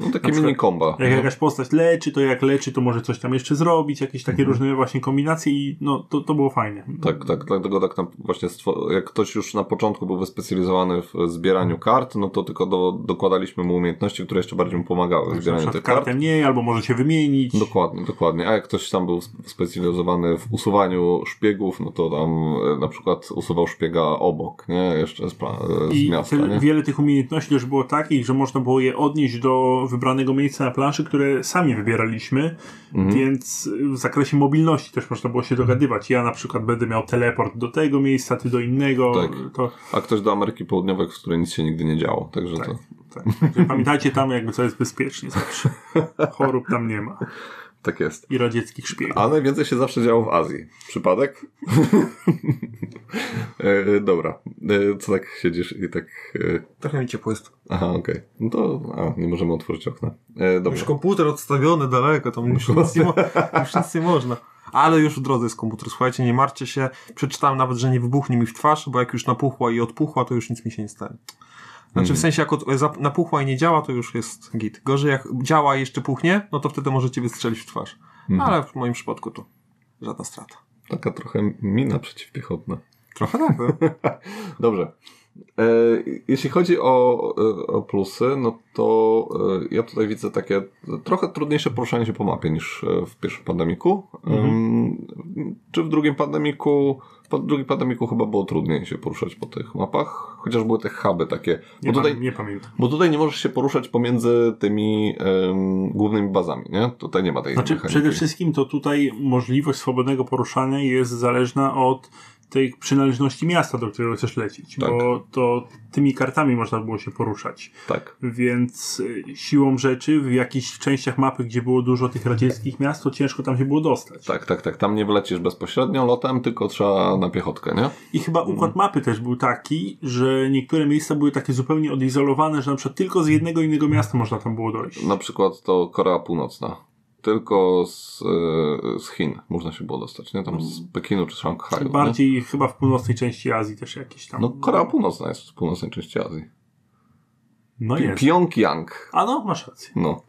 No takie mini komba.
jak jakaś postać leczy, to jak leczy, to może coś tam jeszcze zrobić, jakieś takie różne właśnie kombinacje i no to, to było fajnie.
Tak, tak, dlatego tak na, właśnie jak ktoś już na początku był wyspecjalizowany w zbieraniu kart, no to tylko do, dokładaliśmy mu umiejętności, które jeszcze bardziej mu pomagały w
Na
zbieraniu tych kart.
mniej, albo może się wymienić.
Dokładnie, dokładnie. A jak ktoś tam był specjalizowany w usuwaniu szpiegów, no to tam e, na przykład usuwał szpiega obok, nie? Jeszcze z pla- z
I
miasta.
te, wiele tych umiejętności już było takich, że można było je odnieść do wybranego miejsca na planszy, które sami wybieraliśmy,
Mhm.
więc w zakresie mobilności też można było się dogadywać. Ja na przykład będę miał teleport do tego miejsca, ty do innego.
Tak.
To,
A ktoś do Ameryki Południowej, w której nic się nigdy nie działo. Także to.
tak. Także pamiętajcie tam jakby co jest bezpiecznie zawsze. Chorób tam nie ma.
Tak jest.
I radzieckich szpiegów.
A najwięcej się zawsze działo w Azji. Przypadek? e, dobra. E, co tak siedzisz i tak. E,
Trochę mi ciepło jest.
aha, okej. No to a, nie możemy otworzyć okna. E, dobra.
Już komputer odstawiony daleko, tam już nic, nie mo- już nic nie można. Ale już w drodze jest komputer, słuchajcie, nie martwcie się. Przeczytałem nawet, że nie wybuchnie mi w twarz, bo jak już napuchła i odpuchła, to już nic mi się nie stanie. Znaczy w sensie jak od, napuchła i nie działa, to już jest git. Gorzej jak działa i jeszcze puchnie, no to wtedy możecie wystrzelić w twarz. Ale w moim przypadku to żadna strata.
Taka trochę mina przeciwpiechotna.
Trochę tak, no.
Dobrze. E, jeśli chodzi o, o plusy, no to e, ja tutaj widzę takie trochę trudniejsze poruszanie się po mapie niż e, w pierwszym pandemiku. Em, czy w drugim pandemiku? Po drugim pandemiku chyba było trudniej się poruszać po tych mapach, chociaż były te huby takie.
Nie,
tutaj,
nie pamiętam.
bo tutaj nie możesz się poruszać pomiędzy tymi głównymi bazami, nie? Tutaj nie ma tej
Znaczy,
mechaniki.
przede wszystkim to tutaj możliwość swobodnego poruszania jest zależna od tej przynależności miasta, do którego chcesz lecieć,
Tak.
bo to tymi kartami można było się poruszać.
Tak.
Więc y, siłą rzeczy w jakichś częściach mapy, gdzie było dużo tych radzieckich miast, to ciężko tam się było dostać.
Tak, tak, tak. Tam nie wlecisz bezpośrednio lotem, tylko trzeba na piechotkę, nie?
I chyba układ mapy też był taki, że niektóre miejsca były takie zupełnie odizolowane, że na przykład tylko z jednego innego miasta można tam było dojść.
Na przykład to Korea Północna. Tylko z, e, z Chin można się było dostać, nie? Tam z Pekinu czy Szanghaju. nie?
Bardziej chyba w północnej części Azji też jakieś tam.
No Korea Północna jest w północnej części Azji.
No
Pi-
jest.
Pjongjang.
A no, masz rację.
No.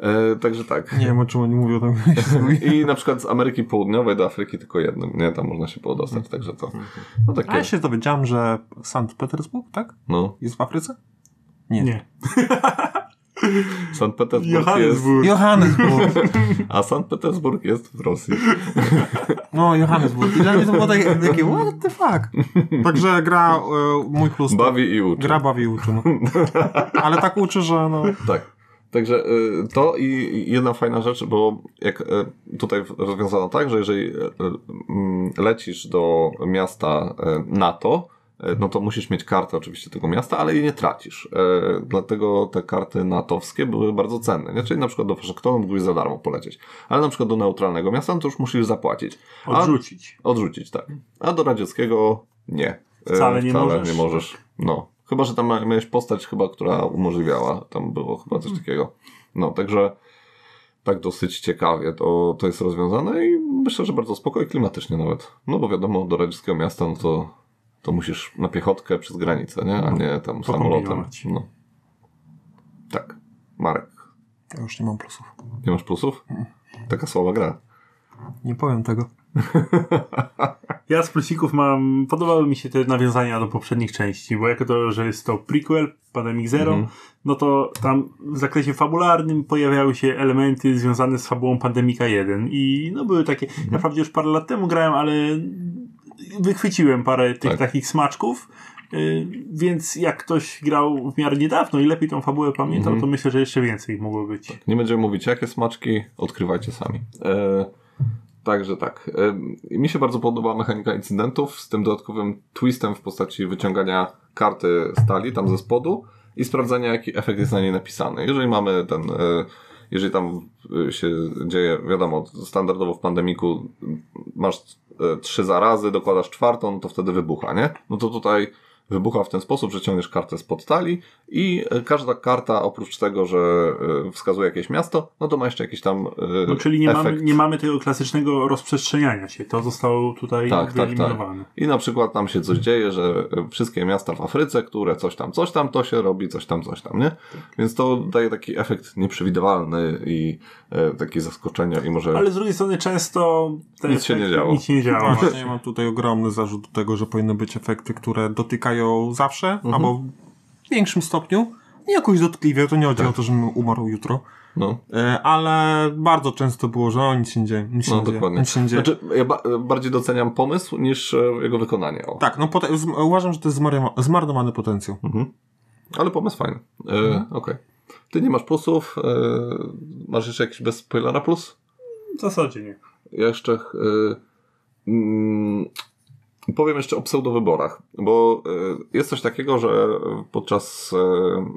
E, także tak.
Nie wiem, o czym oni mówią tam.
I na przykład z Ameryki Południowej do Afryki tylko jednym, nie? Tam można się było dostać, także to. No
A ja
takie.
się dowiedziałem, że Sankt Petersburg, tak?
No.
Jest w Afryce? Nie.
Nie.
Sankt Petersburg jest.
Johannesburg.
Johannesburg.
A Sankt Petersburg jest w Rosji.
No, Johannesburg. I dla mnie to było takie, takie what the fuck? Także gra, e, mój plus
Bawi i uczy.
gra bawi i uczy, no. Ale tak uczy, że no...
Tak. Także y, to i jedna fajna rzecz, bo jak y, tutaj rozwiązano tak, że jeżeli y, y, mm, lecisz do miasta y, NATO, y, no to musisz mieć kartę oczywiście tego miasta, ale jej nie tracisz. Y, Dlatego te karty natowskie były bardzo cenne. Nie? Czyli na przykład do Waszyngtonu mógłbyś za darmo polecieć. Ale na przykład do neutralnego miasta, no to już musisz zapłacić. A-
Odrzucić.
Odrzucić, tak. A do radzieckiego nie. E,
Wcale nie możesz.
nie możesz. No. Chyba, że tam miałeś postać chyba, która umożliwiała. Tam było chyba coś takiego. No, także tak dosyć ciekawie to, to jest rozwiązane i myślę, że bardzo spoko i klimatycznie nawet. No bo wiadomo, do radzieckiego miasta, no to, to musisz na piechotkę przez granicę, nie? A nie tam samolotem. No. Tak. Marek,
Ja już nie mam plusów.
nie masz plusów? Taka słaba gra.
Nie powiem tego.
Ja z plusików mam, podobały mi się te nawiązania do poprzednich części, bo jako to, że jest to prequel, Pandemic Zero,
Mhm.
no to tam w zakresie fabularnym pojawiały się elementy związane z fabułą Pandemika 1 i no były takie,
Mhm.
ja wprawdzie już parę lat temu grałem, ale wychwyciłem parę tych
Tak.
takich smaczków, y, więc jak ktoś grał w miarę niedawno i lepiej tą fabułę pamiętał,
Mhm.
to myślę, że jeszcze więcej ich mogło być.
Nie będziemy mówić jakie smaczki, odkrywajcie sami. E, także tak. E, mi się bardzo podoba mechanika incydentów z tym dodatkowym twistem w postaci wyciągania karty stali tam ze spodu i sprawdzania jaki efekt jest na niej napisany. Jeżeli mamy ten, e, jeżeli tam e, się dzieje, wiadomo, standardowo w pandemiku masz trzy zarazy, dokładasz czwartą, no to wtedy wybucha, nie? No to tutaj wybucha w ten sposób, że ciągniesz kartę spod tali i e, każda karta oprócz tego, że e, wskazuje jakieś miasto, no to ma jeszcze jakiś tam e,
No, czyli nie mamy,
efekt.
nie mamy tego klasycznego rozprzestrzeniania się. To zostało tutaj
Tak, tak, tak.
wyeliminowane.
I na przykład tam się coś dzieje, że wszystkie miasta w Afryce, które coś tam, coś tam, to się robi, coś tam, coś tam, nie? Więc to daje taki efekt nieprzewidywalny i e, takie zaskoczenia i może...
Ale z drugiej strony często
Nic się nie działo.
Nic się nie działo.
Właśnie ja mam tutaj ogromny zarzut do tego, że powinny być efekty, które dotykają zawsze, albo w większym stopniu nie jakoś dotkliwie, to nie chodzi o to, żebym umarł jutro.
No,
E, ale bardzo często było, że o, nic się nie dzieje, nic się
no
nie dzieje,
dokładnie.
nic się nie dzieje.
Znaczy, ja ba bardziej doceniam pomysł niż e, jego wykonanie. O.
Tak, no uważam, że to jest zmarnowa- zmarnowany potencjał.
Mhm. Ale pomysł fajny. E,
Mhm.
Okej. Ty nie masz plusów. E, masz jeszcze jakiś bez spoilera plus?
W zasadzie nie.
Ja jeszcze e, mm, powiem jeszcze o pseudowyborach, bo e, jest coś takiego, że podczas e,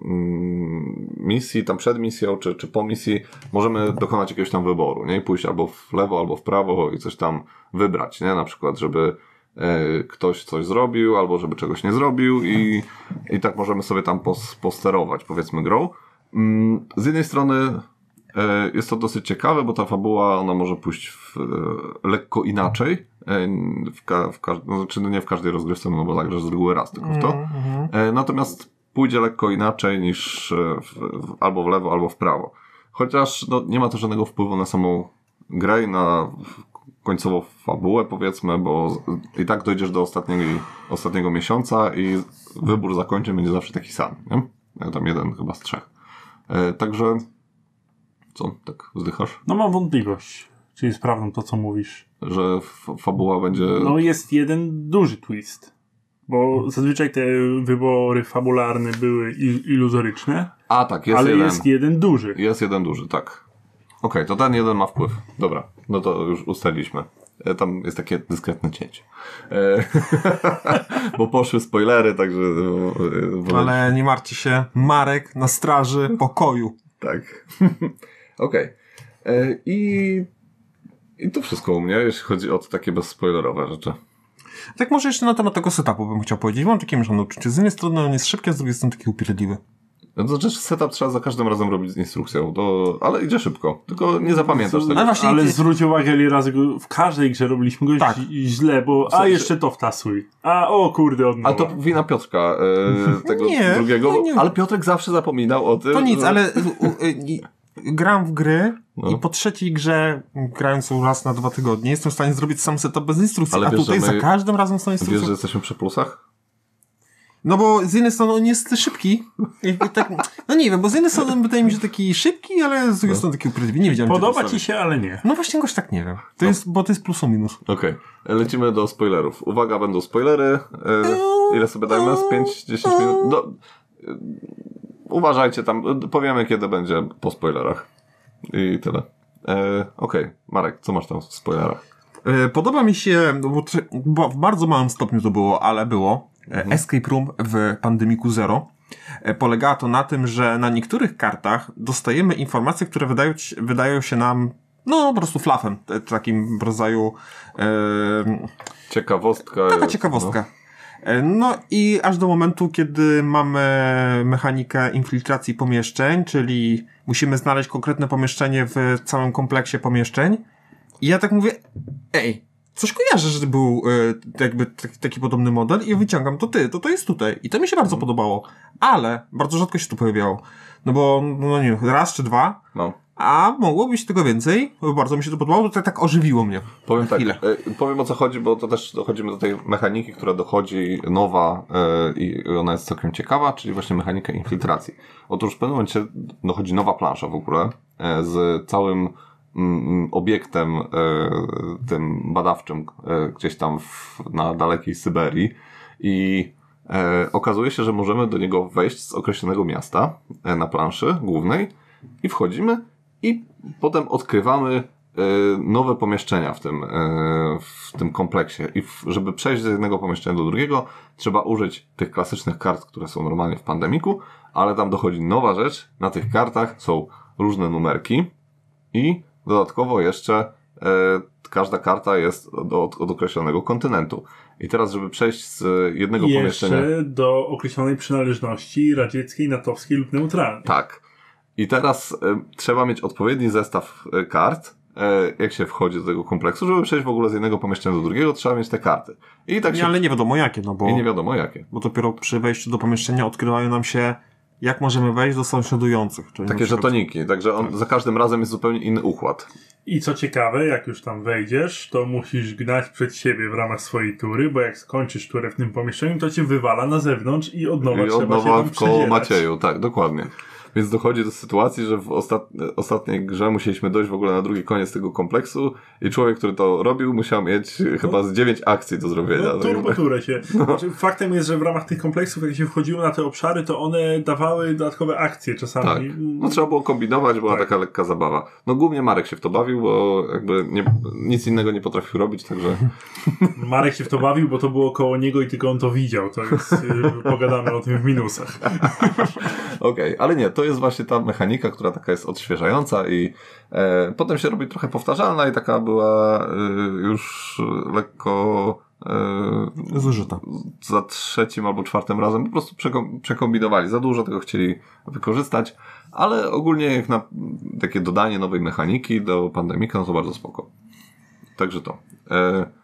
mm, misji, tam przed misją, czy, czy po misji możemy dokonać jakiegoś tam wyboru, nie? I pójść albo w lewo, albo w prawo i coś tam wybrać, nie? Na przykład, żeby e, ktoś coś zrobił, albo żeby czegoś nie zrobił i, i tak możemy sobie tam pos, posterować, powiedzmy, grą. Mm, Z jednej strony jest to dosyć ciekawe, bo ta fabuła ona może pójść w, e, lekko inaczej. e, W, ka, w no, znaczy no nie w każdej rozgrywce, no bo zagrasz z reguły raz tylko w to.
Mhm.
E, Natomiast pójdzie lekko inaczej niż e, w, albo w lewo, albo w prawo. Chociaż no, nie ma to żadnego wpływu na samą grę i na końcową fabułę, powiedzmy, bo i tak dojdziesz do ostatniego, ostatniego miesiąca i wybór zakończeń będzie zawsze taki sam. Nie? E, Tam jeden chyba z trzech. E, Także co, tak wzdychasz?
No mam wątpliwość, czy jest prawdą to, co mówisz.
Że fabuła będzie...
No jest jeden duży twist. Bo zazwyczaj te wybory fabularne były il- iluzoryczne,
A tak, jest
ale
jeden.
jest jeden duży.
Jest jeden duży, tak. Okej, to ten jeden ma wpływ. Dobra, no to już ustaliliśmy. E, Tam jest takie dyskretne cięcie. E, bo poszły spoilery, także... e,
Ale nie martwcie się, Marek na straży pokoju.
Tak. Okej. E, I... I to wszystko u mnie, jeśli chodzi o takie bezspoilerowe rzeczy.
Tak może jeszcze na temat tego setupu bym chciał powiedzieć. Mam takie mieszane uczucie. Z jednej strony on jest szybki, a z drugiej strony taki upierdliwy.
No to znaczy setup trzeba za każdym razem robić z instrukcją, to... ale idzie szybko. Tylko nie zapamiętasz tego.
Właśnie-
Ale zwróć uwagę, ile razy w każdej grze robiliśmy go
Tak.
źle, bo a
sensie-
jeszcze to wtasuj. A o kurde, od
A to wina Piotrka, e, tego
Nie,
drugiego,
to nie.
ale Piotrek zawsze zapominał o tym.
To nic,
że-
ale u, u, i- gram w gry
No.
i po trzeciej grze, grając ją raz na dwa tygodnie, jestem w stanie zrobić sam setup bez instrukcji,
Ale
a
wiesz,
tutaj
my-
za każdym razem są
Wiesz,
instrukcje.
że jesteśmy przy plusach?
No bo z jednej strony on jest szybki, tak, no nie wiem, bo z jednej strony wydaje mi się taki szybki, ale z drugiej strony taki upierdliwy. Nie wiedziałem,
Podoba ci się, ale nie.
No właśnie, goś tak nie wiem.
No.
To jest, bo to jest plus o minus.
Okej, lecimy do spoilerów. Uwaga, będą spoilery. E, ile sobie dajmy? Z 5-10 minut? Do, uważajcie tam, powiemy kiedy będzie po spoilerach. I tyle. E, Okej, Marek, co masz tam w spoilerach?
E, Podoba mi się, no bo, w bardzo małym stopniu to było, ale było, e, Escape Room w Pandemiku Zero. E, Polegało to na tym, że na niektórych kartach dostajemy informacje, które wydają, wydają się nam, no po prostu flafem, takim rodzaju
Ciekawostka.
taka
jest,
ciekawostka. E, No i aż do momentu, kiedy mamy mechanikę infiltracji pomieszczeń, czyli musimy znaleźć konkretne pomieszczenie w całym kompleksie pomieszczeń. I ja tak mówię, ej, coś kojarzę, że był e, jakby taki, podobny model i wyciągam, to ty, to to jest tutaj. I to mi się bardzo podobało. Ale bardzo rzadko się to pojawiało. No bo, no nie wiem, raz czy dwa,
No.
A mogło być tego więcej, bo bardzo mi się to podobało, bo to tak ożywiło mnie.
Powiem tak,
chwilę.
e, powiem o co chodzi, bo to też dochodzimy do tej mechaniki, która dochodzi nowa e, i ona jest całkiem ciekawa, czyli właśnie mechanika infiltracji. Otóż w pewnym momencie dochodzi nowa plansza w ogóle e, z całym mm, obiektem e, tym badawczym e, gdzieś tam w, na dalekiej Syberii i e, okazuje się, że możemy do niego wejść z określonego miasta na planszy głównej i wchodzimy i potem odkrywamy e, nowe pomieszczenia w tym, e, w tym kompleksie. I żeby przejść z jednego pomieszczenia do drugiego, trzeba użyć tych klasycznych kart, które są normalnie w pandemiku, ale tam dochodzi nowa rzecz. Na tych kartach są różne numerki i dodatkowo jeszcze e, każda karta jest od, od określonego kontynentu. I teraz, żeby przejść z jednego
I
pomieszczenia.
jeszcze do określonej przynależności radzieckiej, natowskiej lub neutralnej.
Tak. I teraz e, trzeba mieć odpowiedni zestaw e, kart, e, jak się wchodzi do tego kompleksu, żeby przejść w ogóle z jednego pomieszczenia do drugiego, trzeba mieć te karty. I tak się.
Nie, ale nie wiadomo jakie, no bo...
I nie wiadomo jakie.
bo dopiero przy wejściu do pomieszczenia odkrywają nam się jak możemy wejść do sąsiadujących. Czyli
Takie
przykład-
żetoniki, także on za każdym razem jest zupełnie inny układ.
I co ciekawe, jak już tam wejdziesz, to musisz gnać przed siebie w ramach swojej tury, bo jak skończysz turę w tym pomieszczeniu, to cię wywala na zewnątrz i od nowa
I
trzeba
od
się
nowa
tam
w koło. Macieju, tak, dokładnie. Więc dochodzi do sytuacji, że w ostat... ostatniej grze musieliśmy dojść w ogóle na drugi koniec tego kompleksu i człowiek, który to robił, musiał mieć chyba z dziewięć akcji do zrobienia.
No, tur po turę się. Znaczy, faktem jest, że w ramach tych kompleksów, jak się wchodziło na te obszary, to one dawały dodatkowe akcje czasami.
Tak. No trzeba było kombinować, była
Tak.
taka lekka zabawa. No głównie Marek się w to bawił, bo jakby nie, nic innego nie potrafił robić, także
Marek się w to bawił, bo to było koło niego i tylko on to widział. To jest, y, pogadamy o tym w minusach.
okej, ale nie, to jest właśnie ta mechanika, która taka jest odświeżająca i e, potem się robi trochę powtarzalna i taka była e, już lekko e,
Zużyta.
za trzecim albo czwartym razem po prostu przeko- przekombinowali. Za dużo tego chcieli wykorzystać, ale ogólnie jak na takie dodanie nowej mechaniki do pandemika, no to bardzo spoko. Także to. E,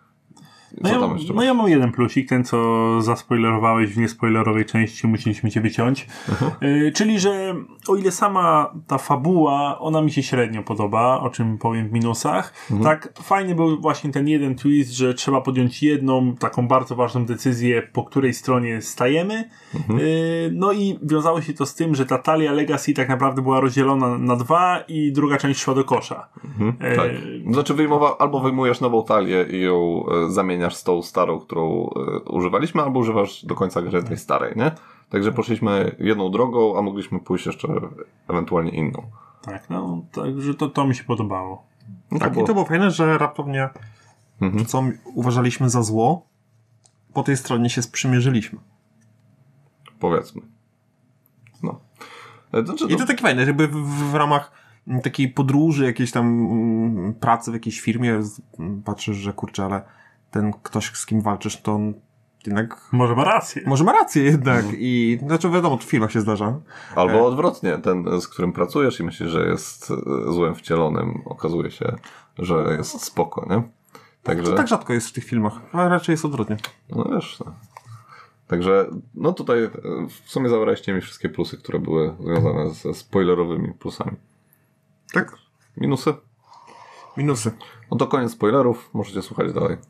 No ja,
tam jeszcze?
no ja mam jeden plusik, ten co zaspoilerowałeś w niespoilerowej części, musieliśmy cię wyciąć. Y, czyli, że o ile sama ta fabuła, ona mi się średnio podoba, o czym powiem w minusach, tak fajny był właśnie ten jeden twist, że trzeba podjąć jedną taką bardzo ważną decyzję, po której stronie stajemy. Y, no i wiązało się to z tym, że ta talia Legacy tak naprawdę była rozdzielona na dwa i druga część szła do kosza. E,
Tak. Znaczy wyjmowa, albo wyjmujesz nową talię i ją e, zamieniasz z tą starą, którą e, używaliśmy, albo używasz do końca gry tej starej, nie? Także poszliśmy jedną drogą, a mogliśmy pójść jeszcze ewentualnie inną.
Tak, no, także to, to mi się podobało.
No
Tak,
było-
i to było fajne, że raptownie
Mhm.
co uważaliśmy za zło, po tej stronie się sprzymierzyliśmy.
Powiedzmy. No. E, Znaczy,
I to takie fajne, żeby w, w ramach takiej podróży, jakiejś tam mm, pracy w jakiejś firmie patrzysz, że kurczę, ale ten ktoś, z kim walczysz, to on jednak
Może ma rację.
może ma rację jednak i znaczy wiadomo, to w filmach się zdarza.
Albo odwrotnie, ten, z którym pracujesz i myślisz, że jest e, złem wcielonym, okazuje się, że jest spoko, nie? Także,
To tak rzadko jest w tych filmach, a raczej jest odwrotnie.
no wiesz, no. Także, no tutaj e, w sumie zabraliście mi wszystkie plusy, które były związane ze spoilerowymi plusami.
Tak?
Minusy?
Minusy.
No to koniec spoilerów, możecie słuchać dalej.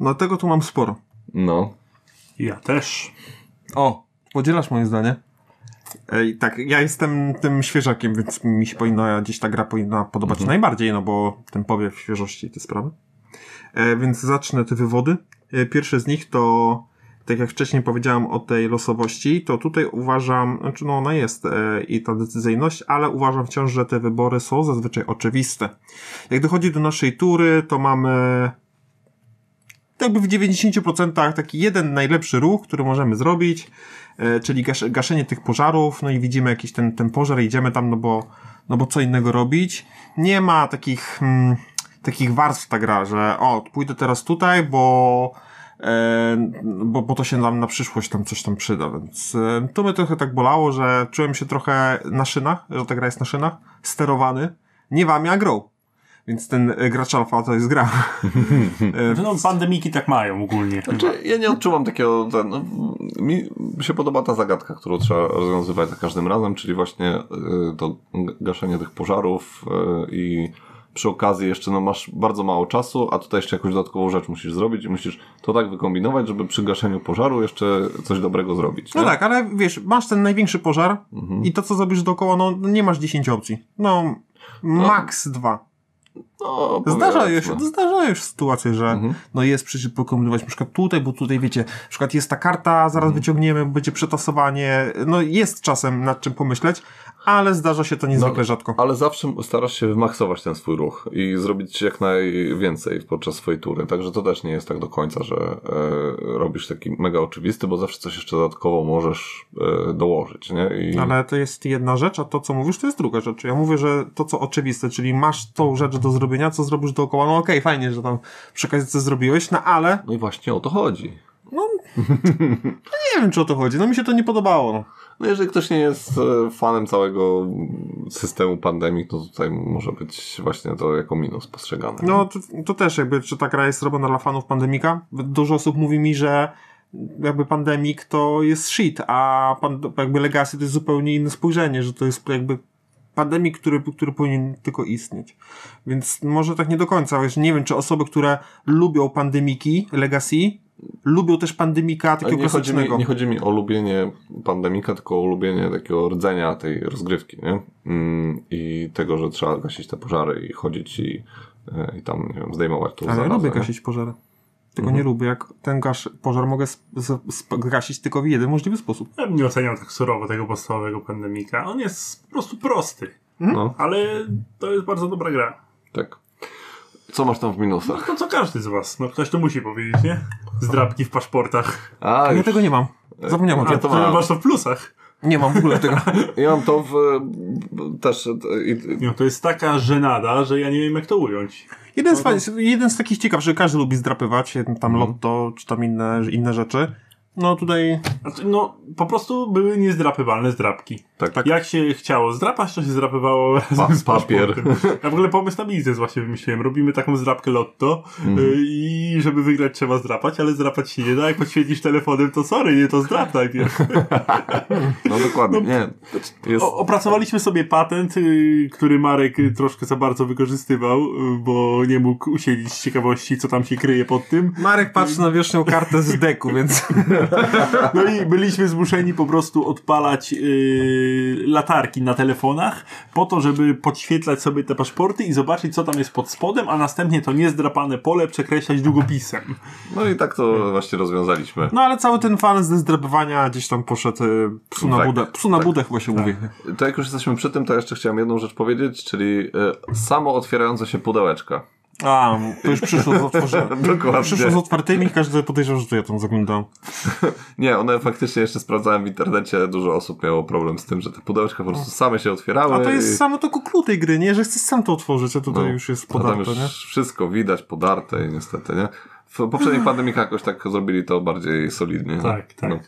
No tego tu mam sporo.
No,
Ja też.
O, podzielasz moje zdanie? Ej, tak, ja jestem tym świeżakiem, więc mi się powinna, gdzieś ta gra powinna podobać najbardziej, no bo ten powiew świeżości te sprawy. E, więc zacznę te wywody. E, pierwszy z nich to, tak jak wcześniej powiedziałem o tej losowości, to tutaj uważam, znaczy no ona jest e, i ta decyzyjność, ale uważam wciąż, że te wybory są zazwyczaj oczywiste. Jak dochodzi do naszej tury, to mamy jakby w 90% taki jeden najlepszy ruch, który możemy zrobić, e, czyli gasz, gaszenie tych pożarów, no i widzimy jakiś ten, ten pożar, idziemy tam, no bo, no bo co innego robić. Nie ma takich, mm, takich warstw ta gra, że o, pójdę teraz tutaj, bo, bo, bo to się nam na przyszłość tam coś tam przyda, więc e, to mnie trochę tak bolało, że czułem się trochę na szynach, że ta gra jest na szynach, sterowany, nie wami, a grą. Więc ten e, gracz alfa to jest gra. E,
No, pandemiki tak mają ogólnie.
Znaczy, ja nie odczuwam takiego. Ten, no, mi się podoba ta zagadka, którą trzeba rozwiązywać za każdym razem, czyli właśnie y, to gaszenie tych pożarów y, i przy okazji jeszcze no, masz bardzo mało czasu, a tutaj jeszcze jakąś dodatkową rzecz musisz zrobić i musisz to tak wykombinować, żeby przy gaszeniu pożaru jeszcze coś dobrego zrobić.
No
nie?
tak, ale wiesz, masz ten największy pożar
Mhm.
i to, co zrobisz dookoła, no nie masz 10 opcji. No, maks dwa.
No,
Zdarza już,
powiedzmy.
zdarza już sytuacje, że
Mhm.
no jest przecież pokombinować na przykład tutaj, bo tutaj wiecie, na przykład jest ta karta, zaraz
Mhm.
wyciągniemy, będzie przetasowanie, no jest czasem nad czym pomyśleć, ale zdarza się to niezwykle
No,
rzadko.
Ale zawsze starasz się wymaksować ten swój ruch i zrobić jak najwięcej podczas swojej tury. Także to też nie jest tak do końca, że e, robisz taki mega oczywisty, bo zawsze coś jeszcze dodatkowo możesz e, dołożyć, nie? I
Ale to jest jedna rzecz, a to, co mówisz, to jest druga rzecz. Ja mówię, że to, co oczywiste, czyli masz tą rzecz do zrobienia, co zrobisz dookoła, no okej, fajnie, że tam przy okazji co zrobiłeś, no ale
No i właśnie o to chodzi.
nie wiem, czy o to chodzi. No mi się to nie podobało. No.
No jeżeli ktoś nie jest e, fanem całego systemu pandemii, to tutaj może być właśnie to jako minus postrzegane.
No, to, to też jakby, czy ta gra jest robiona dla fanów Pandemika? Dużo osób mówi mi, że jakby Pandemic to jest shit, a pan, jakby Legacy to jest zupełnie inne spojrzenie, że to jest jakby Pandemic, który, który powinien tylko istnieć. Więc może tak nie do końca, wiesz, nie wiem, czy osoby, które lubią Pandemiki, Legacy, lubią też Pandemika takiego
nie chodzi, mi, nie chodzi mi o lubienie pandemika, tylko o lubienie takiego rdzenia tej rozgrywki, nie? Mm, I tego, że trzeba gasić te pożary i chodzić i, e, i tam, nie wiem, zdejmować to
Ale ja
zarazem,
lubię
nie?
gasić pożary. Tylko
Mhm.
nie lubię, jak ten gasz, pożar mogę sp- z- sp- gasić tylko w jeden możliwy sposób.
Ja nie oceniał tak surowo tego podstawowego pandemika. On jest po prostu prosty,
No,
ale to jest bardzo dobra gra.
tak. Co masz tam w minusach?
To co każdy z was. No ktoś to musi powiedzieć, nie? Zdrabki w paszportach.
A,
Ja
już,
tego nie mam. Zapomniałem o
Ja
tym.
to
to
mam.
masz to w plusach.
Nie mam w ogóle tego.
ja mam to w... też...
No, to jest taka żenada, że ja nie wiem jak to ująć.
Jeden z, fajnych- jeden z takich ciekaw, że każdy lubi zdrapywać, tam lotto, czy tam inne, inne rzeczy. No tutaj
Znaczy, no, po prostu były niezdrapywalne zdrapki.
Tak, tak.
Jak się chciało zdrapać, to się zdrapywało
Pa-
z
papier.
Ja w ogóle pomysł na biznes właśnie wymyśliłem. Robimy taką zdrapkę lotto y, i żeby wygrać trzeba zdrapać, ale zdrapać się nie da. Jak podświecisz telefonem, to sorry, nie, to zdrap najpierw.
No dokładnie, nie. Jest...
Opracowaliśmy sobie patent, y, który Marek troszkę za bardzo wykorzystywał, y, bo nie mógł usiedzieć z ciekawości, co tam się kryje pod tym.
Marek patrzy na wierzchnią kartę z deku, więc
No i byliśmy zmuszeni po prostu odpalać yy, latarki na telefonach po to, żeby podświetlać sobie te paszporty i zobaczyć, co tam jest pod spodem, a następnie to niezdrapane pole przekreślać długopisem.
No i tak to właśnie rozwiązaliśmy.
no ale cały ten fan ze zdrapywania gdzieś tam poszedł y, psu na
Tak,
budę, psu na
tak.
budę chyba się mówi.
To jak już jesteśmy przy tym, to jeszcze chciałem jedną rzecz powiedzieć, czyli e, samo otwierające się pudełeczka.
A, to już przyszło z otworzeniem.
Dokładnie.
Przyszło z otwartymi i każdy podejrzewał, że to ja tam zaglądałem.
Nie, one faktycznie jeszcze sprawdzałem w internecie, dużo osób miało problem z tym, że te pudełeczka po prostu same się otwierały.
A to jest
i...
samo to kuklu tej gry, nie? Że chcesz sam to otworzyć, a tutaj
No,
już jest podarte,
już
nie?
wszystko widać, podarte i niestety, nie? W poprzednich pandemikach jakoś tak zrobili to bardziej solidnie. nie?
Tak, tak.
No.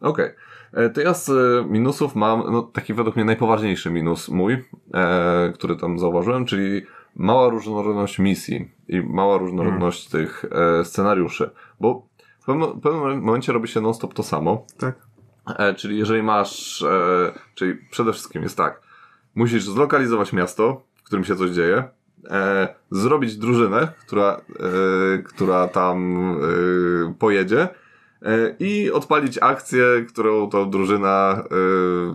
Okej. E, To ja z e, minusów mam no, taki według mnie najpoważniejszy minus mój, e, który tam zauważyłem, czyli mała różnorodność misji i mała różnorodność tych e, scenariuszy. Bo w pewnym, momencie robi się non-stop to samo.
Tak.
E, czyli jeżeli masz, e, czyli przede wszystkim jest tak, musisz zlokalizować miasto, w którym się coś dzieje, e, zrobić drużynę, która, e, która tam e, pojedzie i odpalić akcję, którą to drużyna,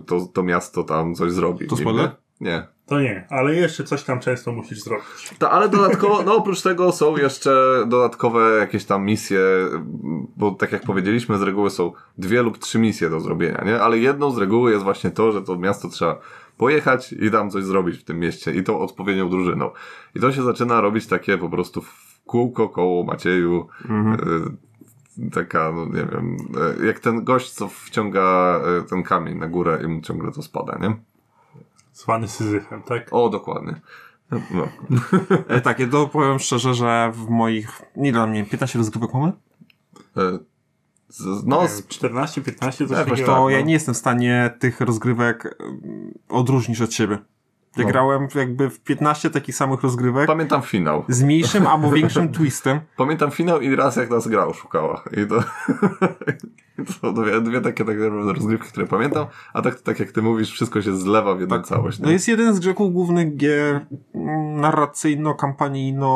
to, to miasto tam coś zrobi.
To spoiler?
Nie.
To nie, ale jeszcze coś tam często musisz zrobić.
To, ale dodatkowo, no oprócz tego są jeszcze dodatkowe jakieś tam misje, bo tak jak powiedzieliśmy, z reguły są dwie lub trzy misje do zrobienia, nie? Ale jedną z reguły jest właśnie to, że to miasto trzeba pojechać i tam coś zrobić w tym mieście i tą odpowiednią drużyną. I to się zaczyna robić takie po prostu w kółko koło Macieju, y, taka, no nie wiem, y, jak ten gość, co wciąga y, ten kamień na górę i mu ciągle to spada, nie?
Zwany Syzyfem, tak?
O, dokładnie. No.
E, tak, ja to powiem szczerze, że w moich, nie dla mnie, 15 rozgrywek mamy?
E, z- No, z
14, 15, coś
Jakoś
takiego.
To
Tak,
ja
no.
nie jestem w stanie tych rozgrywek um, odróżnić od siebie. Ja
No.
grałem jakby w 15 takich samych rozgrywek
Pamiętam finał.
z mniejszym albo większym twistem.
Pamiętam finał i raz jak nas gra oszukała. I to, i to dwie, dwie takie, takie rozgrywki, które pamiętam, a tak, tak jak ty mówisz, wszystko się zlewa w jedną całość.
To
nie?
jest jeden z grzechów głównych gier mm, narracyjno-kampanijno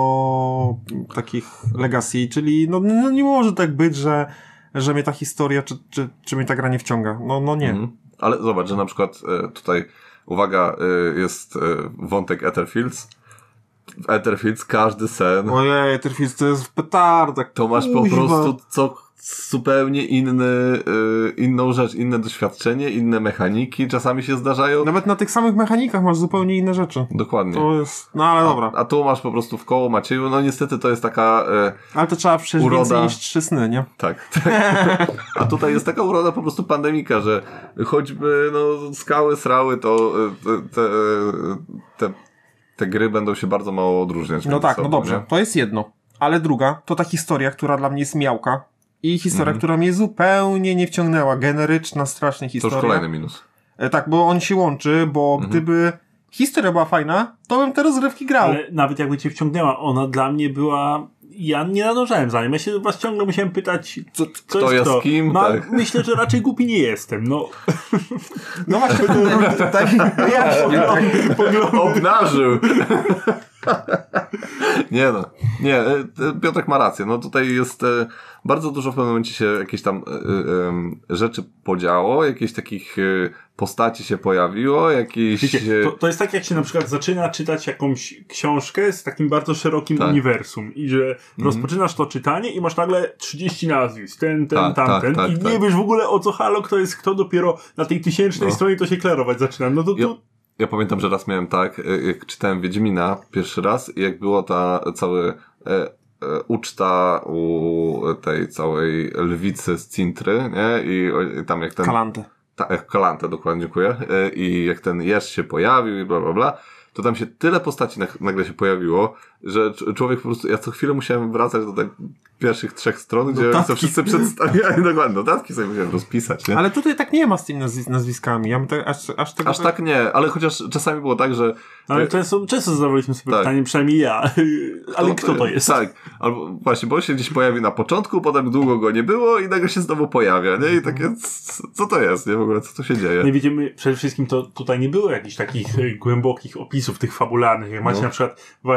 takich legacy, czyli no, no nie może tak być, że, że mnie ta historia czy, czy, czy mnie ta gra nie wciąga. No, no nie.
Mhm. Ale zobacz, że na przykład e, tutaj, uwaga, e, jest e, wątek Etherfields. W Etherfields każdy sen
Ojej, Etherfields to jest petarda.
to masz po prostu co zupełnie inny, e, inną rzecz, inne doświadczenie, inne mechaniki czasami się zdarzają.
Nawet na tych samych mechanikach masz zupełnie inne rzeczy.
Dokładnie.
To jest, no ale dobra.
A tu masz po prostu w koło Macieju, no niestety to jest taka, e,
Ale to trzeba przejść
Uroda.
więcej niż trzy sny, nie?
tak, tak. A tutaj jest taka uroda po prostu pandemika, że choćby no, skały, srały, to e, te, te, te, gry będą się bardzo mało odróżniać.
No tak, no
sobą,
dobrze.
nie?
To jest jedno. Ale druga, to ta historia, która dla mnie jest miałka. I historia,
Mhm.
która mnie zupełnie nie wciągnęła. Generyczna, strasznie
To
historia.
już kolejny minus.
E, Tak, bo on się łączy, bo
Mhm.
gdyby historia była fajna, to bym te rozgrywki grał.
Ale nawet jakby cię wciągnęła, ona dla mnie była ja nie nadążałem za nim. Ja się was ciągle musiałem pytać, co, co
Kto jest
kto.
kim,
No,
tak.
myślę, że raczej głupi nie jestem. No,
No właśnie, tutaj, tutaj wyjaśnię.
Obnażył! nie no, nie, e, e, Piotrek ma rację. No tutaj jest e, bardzo dużo w pewnym momencie się jakieś tam rzeczy podziało, jakieś takich postaci się pojawiło, jakieś...
wiecie, to, to jest tak, jak się na przykład zaczyna czytać jakąś książkę z takim bardzo szerokim
Tak.
uniwersum i że rozpoczynasz to czytanie i masz nagle 30 nazwisk, ten, ten,
Tak,
tamten
tak, tak,
i nie
tak.
wiesz w ogóle o co halo, kto jest kto, dopiero na tej tysięcznej
No.
stronie to się klarować zaczyna. No to, to
ja pamiętam, że raz miałem tak, e, jak czytałem Wiedźmina pierwszy raz i jak było ta cały e, e, uczta u tej całej lwicy z Cintry, nie? I, i tam jak ten...
Kalantę.
Ta, e, Kalantę, dokładnie, dziękuję. I jak ten jeż się pojawił i bla, bla, bla, to tam się tyle postaci nag- nagle się pojawiło, że cz- człowiek po prostu, ja co chwilę musiałem wracać do tych pierwszych trzech stron, gdzie
Notatki.
wszyscy przedstawiali, dokładnie, notatki sobie musiałem rozpisać, nie?
Ale tutaj tak nie ma z tymi nazwis nazwiskami. Ja bym tak, aż, aż tego
Aż tak nie, ale chociaż czasami było tak, że
ale często, często zadawaliśmy sobie
Tak.
pytanie, przynajmniej ja, ale
No
kto to jest?
Tak, albo właśnie, bo on się gdzieś pojawi na początku, potem długo go nie było i nagle się znowu pojawia, nie? I takie, c- co to jest, nie? W ogóle, co tu się dzieje?
I widzimy, przede wszystkim to tutaj nie było jakichś takich e, głębokich opisów tych fabularnych, jak macie
No.
na przykład w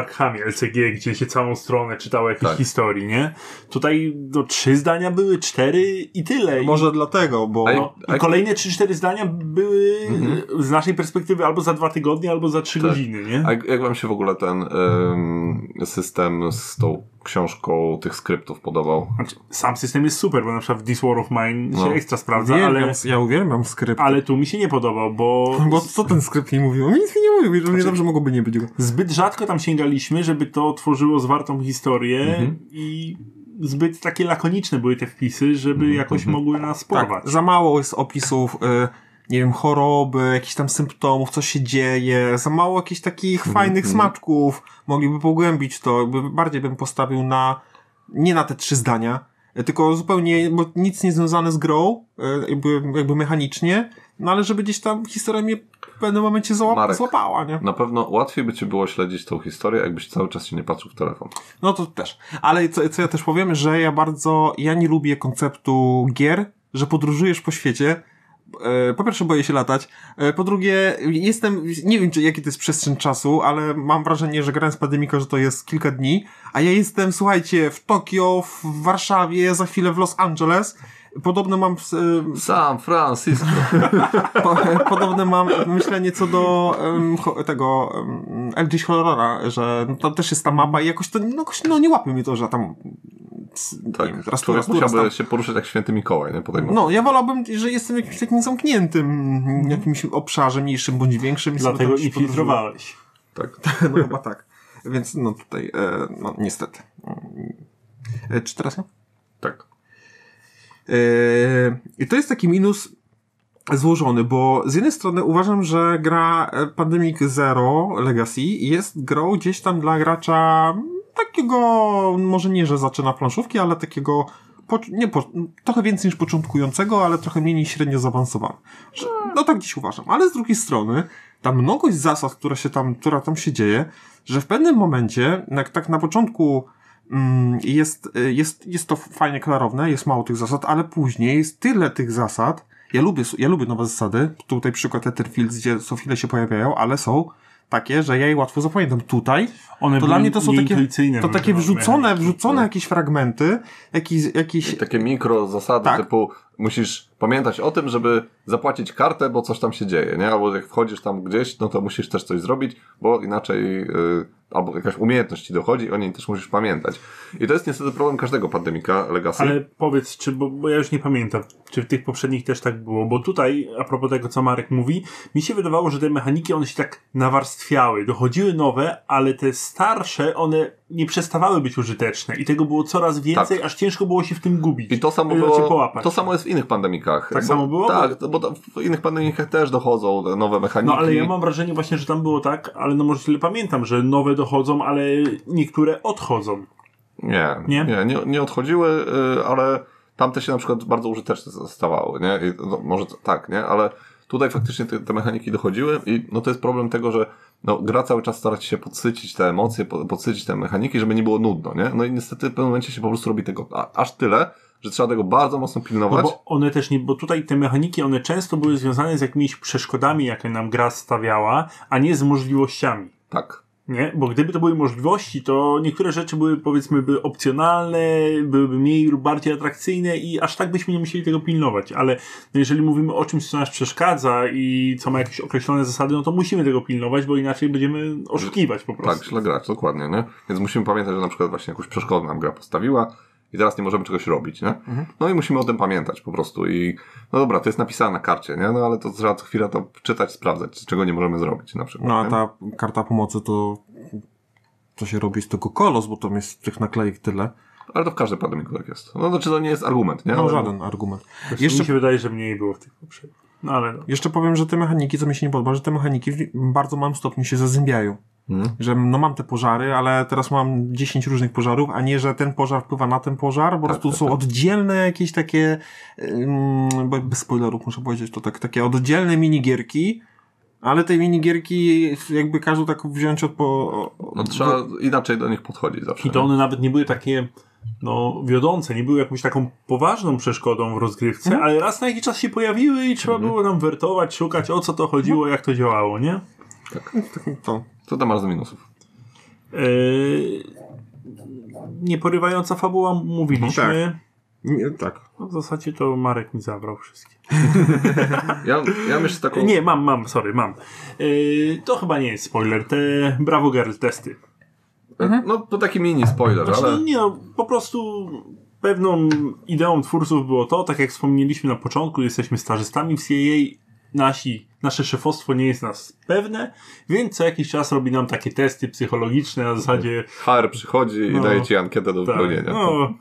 LCG, gdzie się całą stronę czytało jakieś
Tak.
historii, nie? Tutaj no, trzy zdania były, cztery i tyle. I,
Może dlatego, bo...
No, I kolejne trzy, cztery zdania były
Mhm.
z naszej perspektywy albo za dwa tygodnie, albo za trzy
Tak.
godziny, nie?
A jak, wam się w ogóle ten em, system z tą książką tych skryptów podobał?
Znaczy, sam system jest super, bo na przykład w This War of Mine
No.
się ekstra sprawdza,
Uwielbiam,
ale,
Ja uwielbiam skrypt.
ale tu mi się nie podobał, bo
Bo co ten skrypt mi mówił? On Nic mi nie mówił, że
Znaczy-
nie dobrze mogłoby nie być go.
zbyt rzadko tam sięgaliśmy, żeby to tworzyło zwartą historię
Mhm.
i zbyt takie lakoniczne były te wpisy, żeby jakoś mogły nas porwać.
Tak, za mało jest opisów, y, nie wiem, choroby, jakichś tam symptomów, co się dzieje, za mało jakichś takich fajnych smaczków, mogliby pogłębić to, jakby bardziej bym postawił na, nie na te trzy zdania, tylko zupełnie, bo nic nie związane z grą, y, jakby, jakby mechanicznie, no ale żeby gdzieś tam historia mnie w pewnym momencie
Marek.
złapała, nie?
Na pewno łatwiej by ci było śledzić tą historię, jakbyś cały czas się nie patrzył w telefon.
No to też. Ale co, co ja też powiem, że ja bardzo, ja nie lubię konceptu gier, że podróżujesz po świecie. E, Po pierwsze boję się latać, E, po drugie jestem, nie wiem czy jaki to jest przestrzeń czasu, ale mam wrażenie, że grając Pandemika, że to jest kilka dni, a ja jestem, słuchajcie, w Tokio, w Warszawie, za chwilę w Los Angeles. Podobno mam e,
Sam Francisco.
po, podobne mam myślenie co do ho- tego um, LG Horrora, że tam też jest ta mapa i jakoś to no, jakoś, no nie łapie mnie to, że tam nie
Tak,
wiem, teraz tu,
człowiek
raz tu, raz
musiałby
tam.
się poruszać jak święty Mikołaj, nie? Po tej
No, ja wolałbym, że jestem jakimś takim zamkniętym jakimś obszarze, mniejszym bądź większym. i
Dlatego
tam się
infiltrowałeś.
Tak.
podróżuję. No chyba tak. Więc no tutaj, e, no niestety. E, czy teraz ja?
Tak.
Yy, I to jest taki minus złożony, bo z jednej strony uważam, że gra e, Pandemic Zero Legacy jest grą gdzieś tam dla gracza takiego, może nie, że zaczyna planszówki, ale takiego po, nie, po, trochę więcej niż początkującego, ale trochę mniej niż średnio zaawansowany. No tak dziś uważam. Ale z drugiej strony, ta mnogość zasad, która się tam, która tam się dzieje, że w pewnym momencie, jak tak na początku mm, jest, y, jest, jest to fajnie klarowne, jest mało tych zasad, ale później jest tyle tych zasad. Ja lubię, ja lubię nowe zasady. Tutaj przykład Etherfields, gdzie co chwilę się pojawiają, ale są takie, że ja je łatwo zapamiętam. Tutaj
One
to dla mnie to są takie, to takie wrzucone, wrzucone jakieś fragmenty, jakieś, jakieś
Takie mikro zasady
Tak.
typu musisz pamiętać o tym, żeby zapłacić kartę, bo coś tam się dzieje, nie? Albo jak wchodzisz tam gdzieś, no to musisz też coś zrobić, bo inaczej yy, albo jakaś umiejętność ci dochodzi, o niej też musisz pamiętać. I to jest niestety problem każdego pandemika Legacy.
Ale powiedz, czy, bo, bo ja już nie pamiętam, czy w tych poprzednich też tak było, bo tutaj, a propos tego, co Marek mówi, mi się wydawało, że te mechaniki, one się tak nawarstwiały, dochodziły nowe, ale te starsze, one nie przestawały być użyteczne i tego było coraz więcej, aż ciężko było się w tym gubić.
Tak. I to samo, było,
połapać.
to samo jest w innych pandemikach.
Tak
bo,
samo było?
Tak, bo w innych pandemikach też dochodzą nowe mechaniki.
No ale ja mam wrażenie właśnie, że tam było tak, ale no może źle pamiętam, że nowe dochodzą, ale niektóre odchodzą.
Nie,
Nie?
nie, nie, nie odchodziły, y, ale tamte się na przykład bardzo użyteczne stawały, nie? I, no, może tak, nie? Ale tutaj faktycznie te, te mechaniki dochodziły i no to jest problem tego, że no, gra cały czas stara się podsycić te emocje, po- podsycić te mechaniki, żeby nie było nudno, nie? No i niestety w pewnym momencie się po prostu robi tego a, aż tyle, że trzeba tego bardzo mocno
No
pilnować.
bo one też nie, bo tutaj te mechaniki, one często były związane z jakimiś przeszkodami, jakie nam gra stawiała, a nie z możliwościami.
Tak.
Nie? Bo gdyby to były możliwości, to niektóre rzeczy były powiedzmy by opcjonalne, byłyby mniej lub bardziej atrakcyjne i aż tak byśmy nie musieli tego pilnować. Ale jeżeli mówimy o czymś, co nas przeszkadza i co ma jakieś określone zasady, no to musimy tego pilnować, bo inaczej będziemy oszukiwać po prostu.
Tak, źle grać, dokładnie, nie? Więc musimy pamiętać, że na przykład właśnie jakąś przeszkodę nam gra postawiła i teraz nie możemy czegoś robić, nie? No i musimy o tym pamiętać po prostu i no dobra, to jest napisane na karcie, nie? No ale to trzeba co chwilę to czytać, sprawdzać, czego nie możemy zrobić na przykład.
No a
nie?
ta karta pomocy to to się robi z tego kolos, bo tam jest tych naklejek tyle.
Ale to w każdym pandemiku tak jest. No znaczy to nie jest argument, nie?
No
Ale-
żaden argument.
Jeszcze...
Jeszcze
Mi się wydaje, że mniej było w tych poprzednich. No ale no.
Jeszcze powiem, że te mechaniki, co mi się nie podoba, że te mechaniki w bardzo małym stopniu się zazębiają.
Mhm.
Że no mam te pożary, ale teraz mam 10 różnych pożarów, a nie, że ten pożar wpływa na ten pożar, po prostu
tak,
są
tak.
oddzielne jakieś takie, bo bez spoilerów muszę powiedzieć, to tak, takie oddzielne minigierki, ale te minigierki jakby każą tak wziąć od po...
No trzeba inaczej do nich podchodzić zawsze.
I to
nie?
one nawet nie były takie no, wiodące, nie były jakąś taką poważną przeszkodą w rozgrywce,
Mhm.
ale raz na jakiś czas się pojawiły i trzeba było nam wertować, szukać o co to chodziło, jak to działało, nie?
To.
Co tam masz za minusów?
Yy, nieporywająca fabuła mówiliśmy.
Nie, tak.
No, w zasadzie to Marek mi zabrał wszystkie.
Ja, ja myślę taką...
Nie, mam, mam, sorry, mam. Yy, to chyba nie jest spoiler, te Bravo Girl testy.
No to taki mini spoiler,
Znaczy,
ale...
nie no, po prostu pewną ideą twórców było to, tak jak wspomnieliśmy na początku, jesteśmy stażystami w CIA, nasi, nasze szefostwo nie jest nas pewne, więc co jakiś czas robi nam takie testy psychologiczne na zasadzie
HR przychodzi i
No.
daje ci ankietę do
tak,
wypełnienia.
no,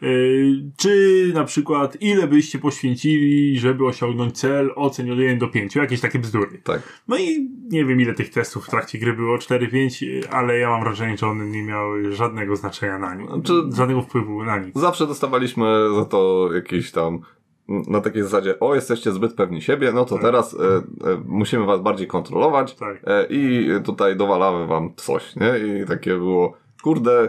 yy, czy na przykład ile byście poświęcili, żeby osiągnąć cel, ocen od 1 do 5, jakieś takie bzdury.
Tak.
No i nie wiem ile tych testów w trakcie gry było, 4-5, ale ja mam wrażenie, że one nie miały żadnego znaczenia na nic,
Znaczy-
żadnego wpływu na nic.
Zawsze dostawaliśmy za to jakieś tam na takiej zasadzie, o jesteście zbyt pewni siebie, no to
Tak.
teraz e, e, musimy was bardziej kontrolować
Tak.
e, i tutaj dowalamy wam coś, nie? I takie było, kurde,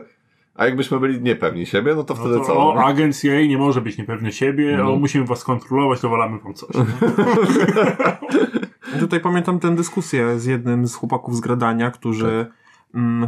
a jakbyśmy byli niepewni siebie, no to
No
wtedy
to,
co?
o, agent CIA nie może być niepewny siebie,
No.
o, musimy was kontrolować, dowalamy wam coś.
I Tutaj pamiętam tę dyskusję z jednym z chłopaków z gradania, którzy, mm,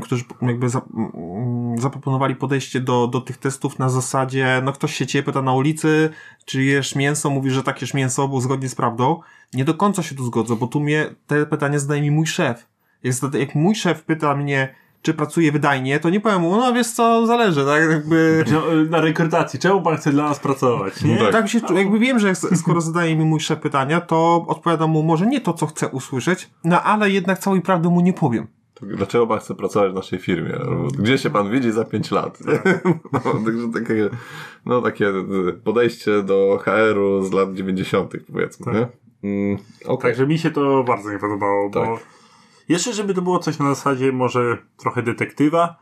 którzy jakby mm, zaproponowali podejście do, do tych testów na zasadzie, no ktoś się ciebie pyta na ulicy, czy jesz mięso, mówi, że tak jesz mięso, bo zgodnie z prawdą. Nie do końca się tu zgodzę, bo tu mnie te pytanie zadaje mi mój szef. Jak, zada- jak mój szef pyta mnie, czy pracuję wydajnie, to nie powiem mu, no wiesz co, zależy, tak jakby...
Na rekrutacji, czemu pan chce dla nas pracować? Nie?
Tak.
Tak się, czu- jakby wiem, że skoro zadaje mi mój szef pytania, to odpowiadam mu może nie to, co chcę usłyszeć, no ale jednak całej prawdy mu nie powiem.
Dlaczego pan chce pracować w naszej firmie? Gdzie się pan widzi za 5 lat? No, także takie, no, takie podejście do HR-u z lat 90. powiedzmy, nie? Mm, okej.
Także mi się to bardzo nie podobało, bo
Tak.
jeszcze żeby to było coś na zasadzie może trochę detektywa,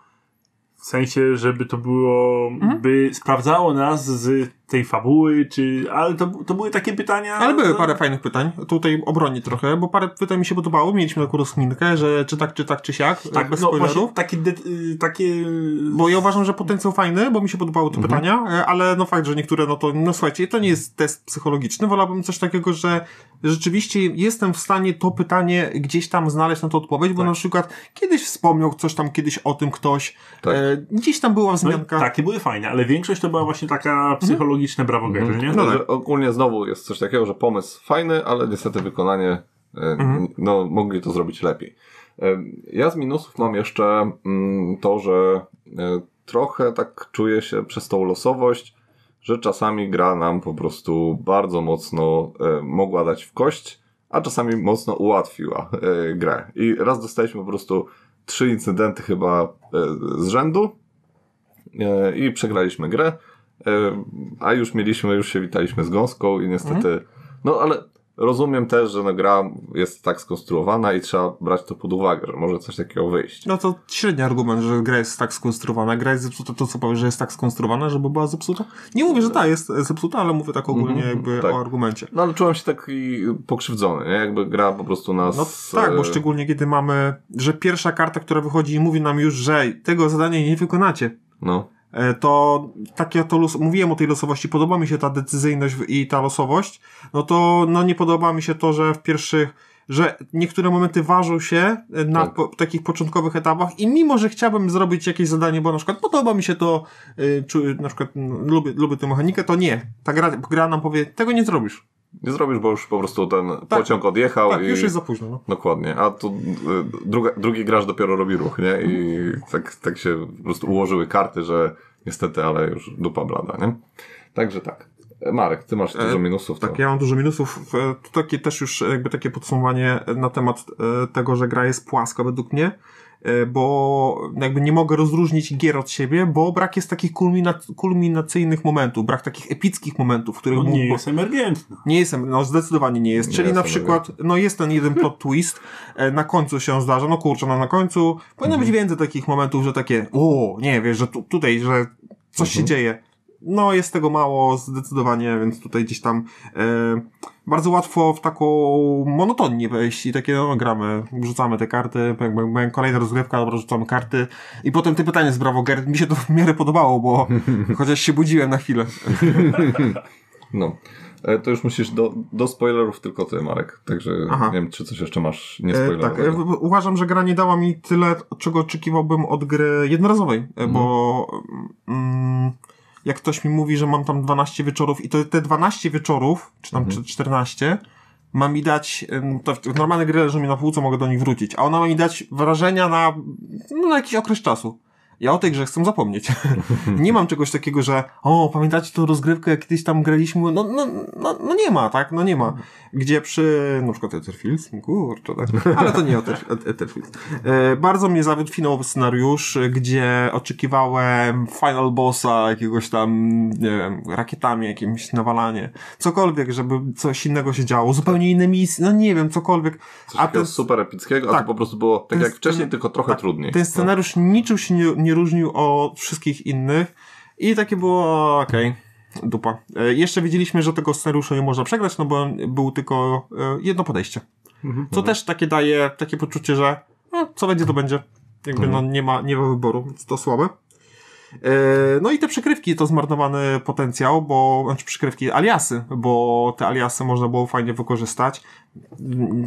w sensie, żeby to było,
Mhm.
by sprawdzało nas z tej fabuły, czy, ale to, to były takie pytania.
Ale były
no,
parę fajnych pytań, tutaj obroni trochę, bo parę pytań mi się podobało, mieliśmy taką rozkminkę, że czy tak, czy tak, czy siak,
Tak,
bez
no
spoilerów.
takie, de, y, takie
Bo ja uważam, że potencjał fajny, bo mi się podobały te pytania, e, ale no fakt, że niektóre, no to, no słuchajcie, to nie jest test psychologiczny, wolałbym coś takiego, że rzeczywiście jestem w stanie to pytanie gdzieś tam znaleźć na to odpowiedź, bo
Tak.
na przykład kiedyś wspomniał coś tam kiedyś o tym ktoś,
Tak.
e, gdzieś tam była
No,
wzmianka.
takie były fajne, ale większość to była właśnie taka psychologiczna brawo
Mhm.
nie?
No tak.
Że ogólnie znowu jest coś takiego, że pomysł fajny, ale niestety wykonanie,
Mhm.
no mogli to zrobić lepiej. E, Ja z minusów mam jeszcze mm, to, że e, trochę tak czuję się przez tą losowość, że czasami gra nam po prostu bardzo mocno mogła dać w kość, a czasami mocno ułatwiła grę. I raz dostaliśmy po prostu trzy incydenty chyba z rzędu i przegraliśmy grę. E, A już mieliśmy, już się witaliśmy z gąską i niestety, no ale rozumiem też, że no, gra jest tak skonstruowana i trzeba brać to pod uwagę, że może coś takiego wyjść.
No to średni argument, że gra jest tak skonstruowana. Gra jest zepsuta, to co powiesz, że jest tak skonstruowana, żeby była zepsuta? Nie mówię, że ta jest zepsuta, ale mówię tak ogólnie
Mhm,
jakby
tak.
o argumencie.
No ale czułem się taki pokrzywdzony, nie? Jakby gra po prostu nas...
No tak, bo
e,
szczególnie kiedy mamy, że pierwsza karta, która wychodzi i mówi nam już, że tego zadania nie wykonacie.
No,
to takie to los, mówiłem o tej losowości, podoba mi się ta decyzyjność i ta losowość, no to no nie podoba mi się to, że w pierwszych, że niektóre momenty ważą się e, na
Tak.
po, takich początkowych etapach i mimo, że chciałbym zrobić jakieś zadanie, bo na przykład podoba mi się to, y, czy, na przykład mm, lubię, lubię tę mechanikę, to nie. Ta gra, gra nam powie, tego nie zrobisz.
Nie zrobisz, bo już po prostu ten pociąg odjechał
Tak,
i...
już jest za późno. No.
Dokładnie, a tu y, druga, drugi gracz dopiero robi ruch, nie? I tak, tak się po prostu ułożyły karty, że niestety, ale już dupa blada, nie? Także tak. E, Marek, ty masz dużo minusów. To...
Tak, ja mam dużo minusów. E, To takie też już jakby takie podsumowanie na temat e, tego, że gra jest płaska według mnie, e, bo jakby nie mogę rozróżnić gier od siebie, bo brak jest takich kulmina- kulminacyjnych momentów, brak takich epickich momentów, w których
On nie
mógłby-
jest emergentny.
nie jestem, no zdecydowanie nie jest.
Nie
Czyli
jest
na przykład, no jest ten jeden plot twist, e, na końcu się zdarza, no kurczę, no na końcu powinno być więcej takich momentów, że takie, o, nie, wiesz, że tu, tutaj, że coś się dzieje. No jest tego mało zdecydowanie, więc tutaj gdzieś tam e, bardzo łatwo w taką monotonię wejść i takie, no gramy, rzucamy te karty, bang, bang, bang, kolejna rozgrywka, dobra, rzucamy karty i potem te pytanie z Bravo Gerd, mi się to w miarę podobało, bo chociaż się budziłem na chwilę.
No. E, To już musisz do, do spoilerów tylko ty, Marek. Także
Aha.
nie wiem, czy coś jeszcze masz
E,
niespoilerowego.
tak, e, uważam, że gra nie dała mi tyle, czego oczekiwałbym od gry jednorazowej, e, bo mm, jak ktoś mi mówi, że mam tam 12 wieczorów i to te 12 wieczorów, czy tam czy 14, ma mi dać, to w normalne gry leżą mi na półce, mogę do nich wrócić, a ona ma mi dać wrażenia na, no, na jakiś okres czasu. Ja o tej grze chcę zapomnieć. nie mam czegoś takiego, że o, pamiętacie tą rozgrywkę, jak kiedyś tam graliśmy? No, no, no, no nie ma, tak? No nie ma. Gdzie przy, na przykład Etherfields, kurczę, tak? ale to nie Ether, Et- Etherfields. E, bardzo mnie zawiódł finałowy scenariusz, gdzie oczekiwałem final bossa, jakiegoś tam, nie wiem, rakietami jakimś nawalanie. Cokolwiek, żeby coś innego się działo. Zupełnie inne misje, no nie wiem, cokolwiek.
Coś
A ten,
super epickiego, a
tak.
to po prostu było tak jak wcześniej, tylko trochę
tak,
trudniej.
ten scenariusz niczym się nie, nie różnił od wszystkich innych i takie było okej. Dupa. E, jeszcze wiedzieliśmy, że tego scenariusza nie można przegrać, no bo był tylko e, jedno podejście. Co też takie daje takie poczucie, że no, co będzie, to będzie. Jakby no, nie, ma, nie ma wyboru, więc to słabe. E, No i te przykrywki to zmarnowany potencjał, bo, znaczy przykrywki, aliasy, bo te aliasy można było fajnie wykorzystać.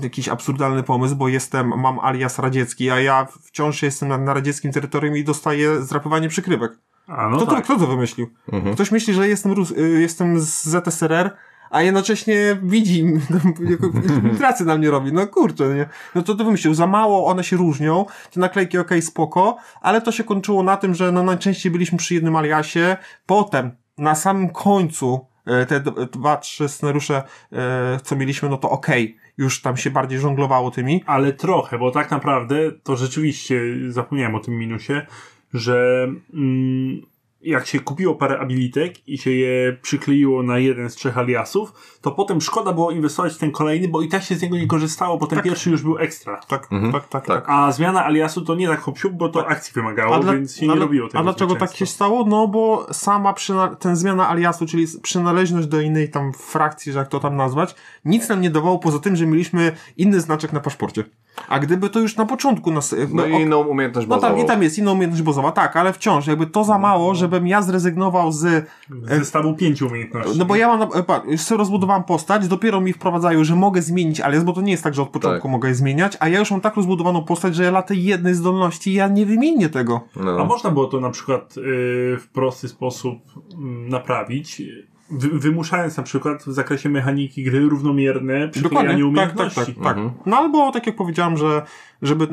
Jakiś absurdalny pomysł, bo jestem, mam alias radziecki, a ja wciąż jestem na, na radzieckim terytorium i dostaję zdrapywanie przykrywek.
A no
Kto,
tak.
to, kto to wymyślił? Ktoś myśli, że jestem, Rus- y, jestem z ZSRR, a jednocześnie widzi, jako pracy na mnie robi. No kurczę, nie? No to to wymyślił. Za mało one się różnią. Te naklejki okej, spoko, ale to się kończyło na tym, że no najczęściej byliśmy przy jednym aliasie. Potem, na samym końcu, e, te dwa, trzy scenariusze, e, co mieliśmy, no to okej. Już tam się bardziej żonglowało tymi.
Ale trochę, bo tak naprawdę to rzeczywiście zapomniałem o tym minusie, że mm, jak się kupiło parę abilitek i się je przykleiło na jeden z trzech aliasów, to potem szkoda było inwestować w ten kolejny, bo i tak się z niego nie korzystało, bo ten pierwszy już był ekstra.
Tak,
Mhm.
tak, tak,
Tak.
A zmiana aliasu to nie tak hop bo to akcji wymagało,
dla-
więc się nie robiło tego
A dlaczego tak
często.
się stało? No bo sama przyna- ten zmiana aliasu, czyli przynależność do innej tam frakcji, że jak to tam nazwać, nic nam nie dawało poza tym, że mieliśmy inny znaczek na paszporcie. A gdyby to już na początku nas...
No
ok-
i inną umiejętność
no tam,
bazową.
i tam jest inna umiejętność bazowa, tak, ale wciąż jakby to za mało, żebym ja zrezygnował z...
Z zestawu pięciu umiejętności.
No bo ja mam, e, patrz, już sobie rozbudowałem postać, dopiero mi wprowadzają, że mogę zmienić alias, bo to nie jest tak, że od początku
Tak.
mogę je zmieniać, a ja już mam tak rozbudowaną postać, że ja tej jednej zdolności ja nie wymienię tego.
No.
A można było to na przykład y, w prosty sposób mm, naprawić, wymuszając na przykład w zakresie mechaniki gry równomierne przyklejanie
tak, tak,
umiejętności.
tak, tak. No albo tak jak powiedziałem, że żeby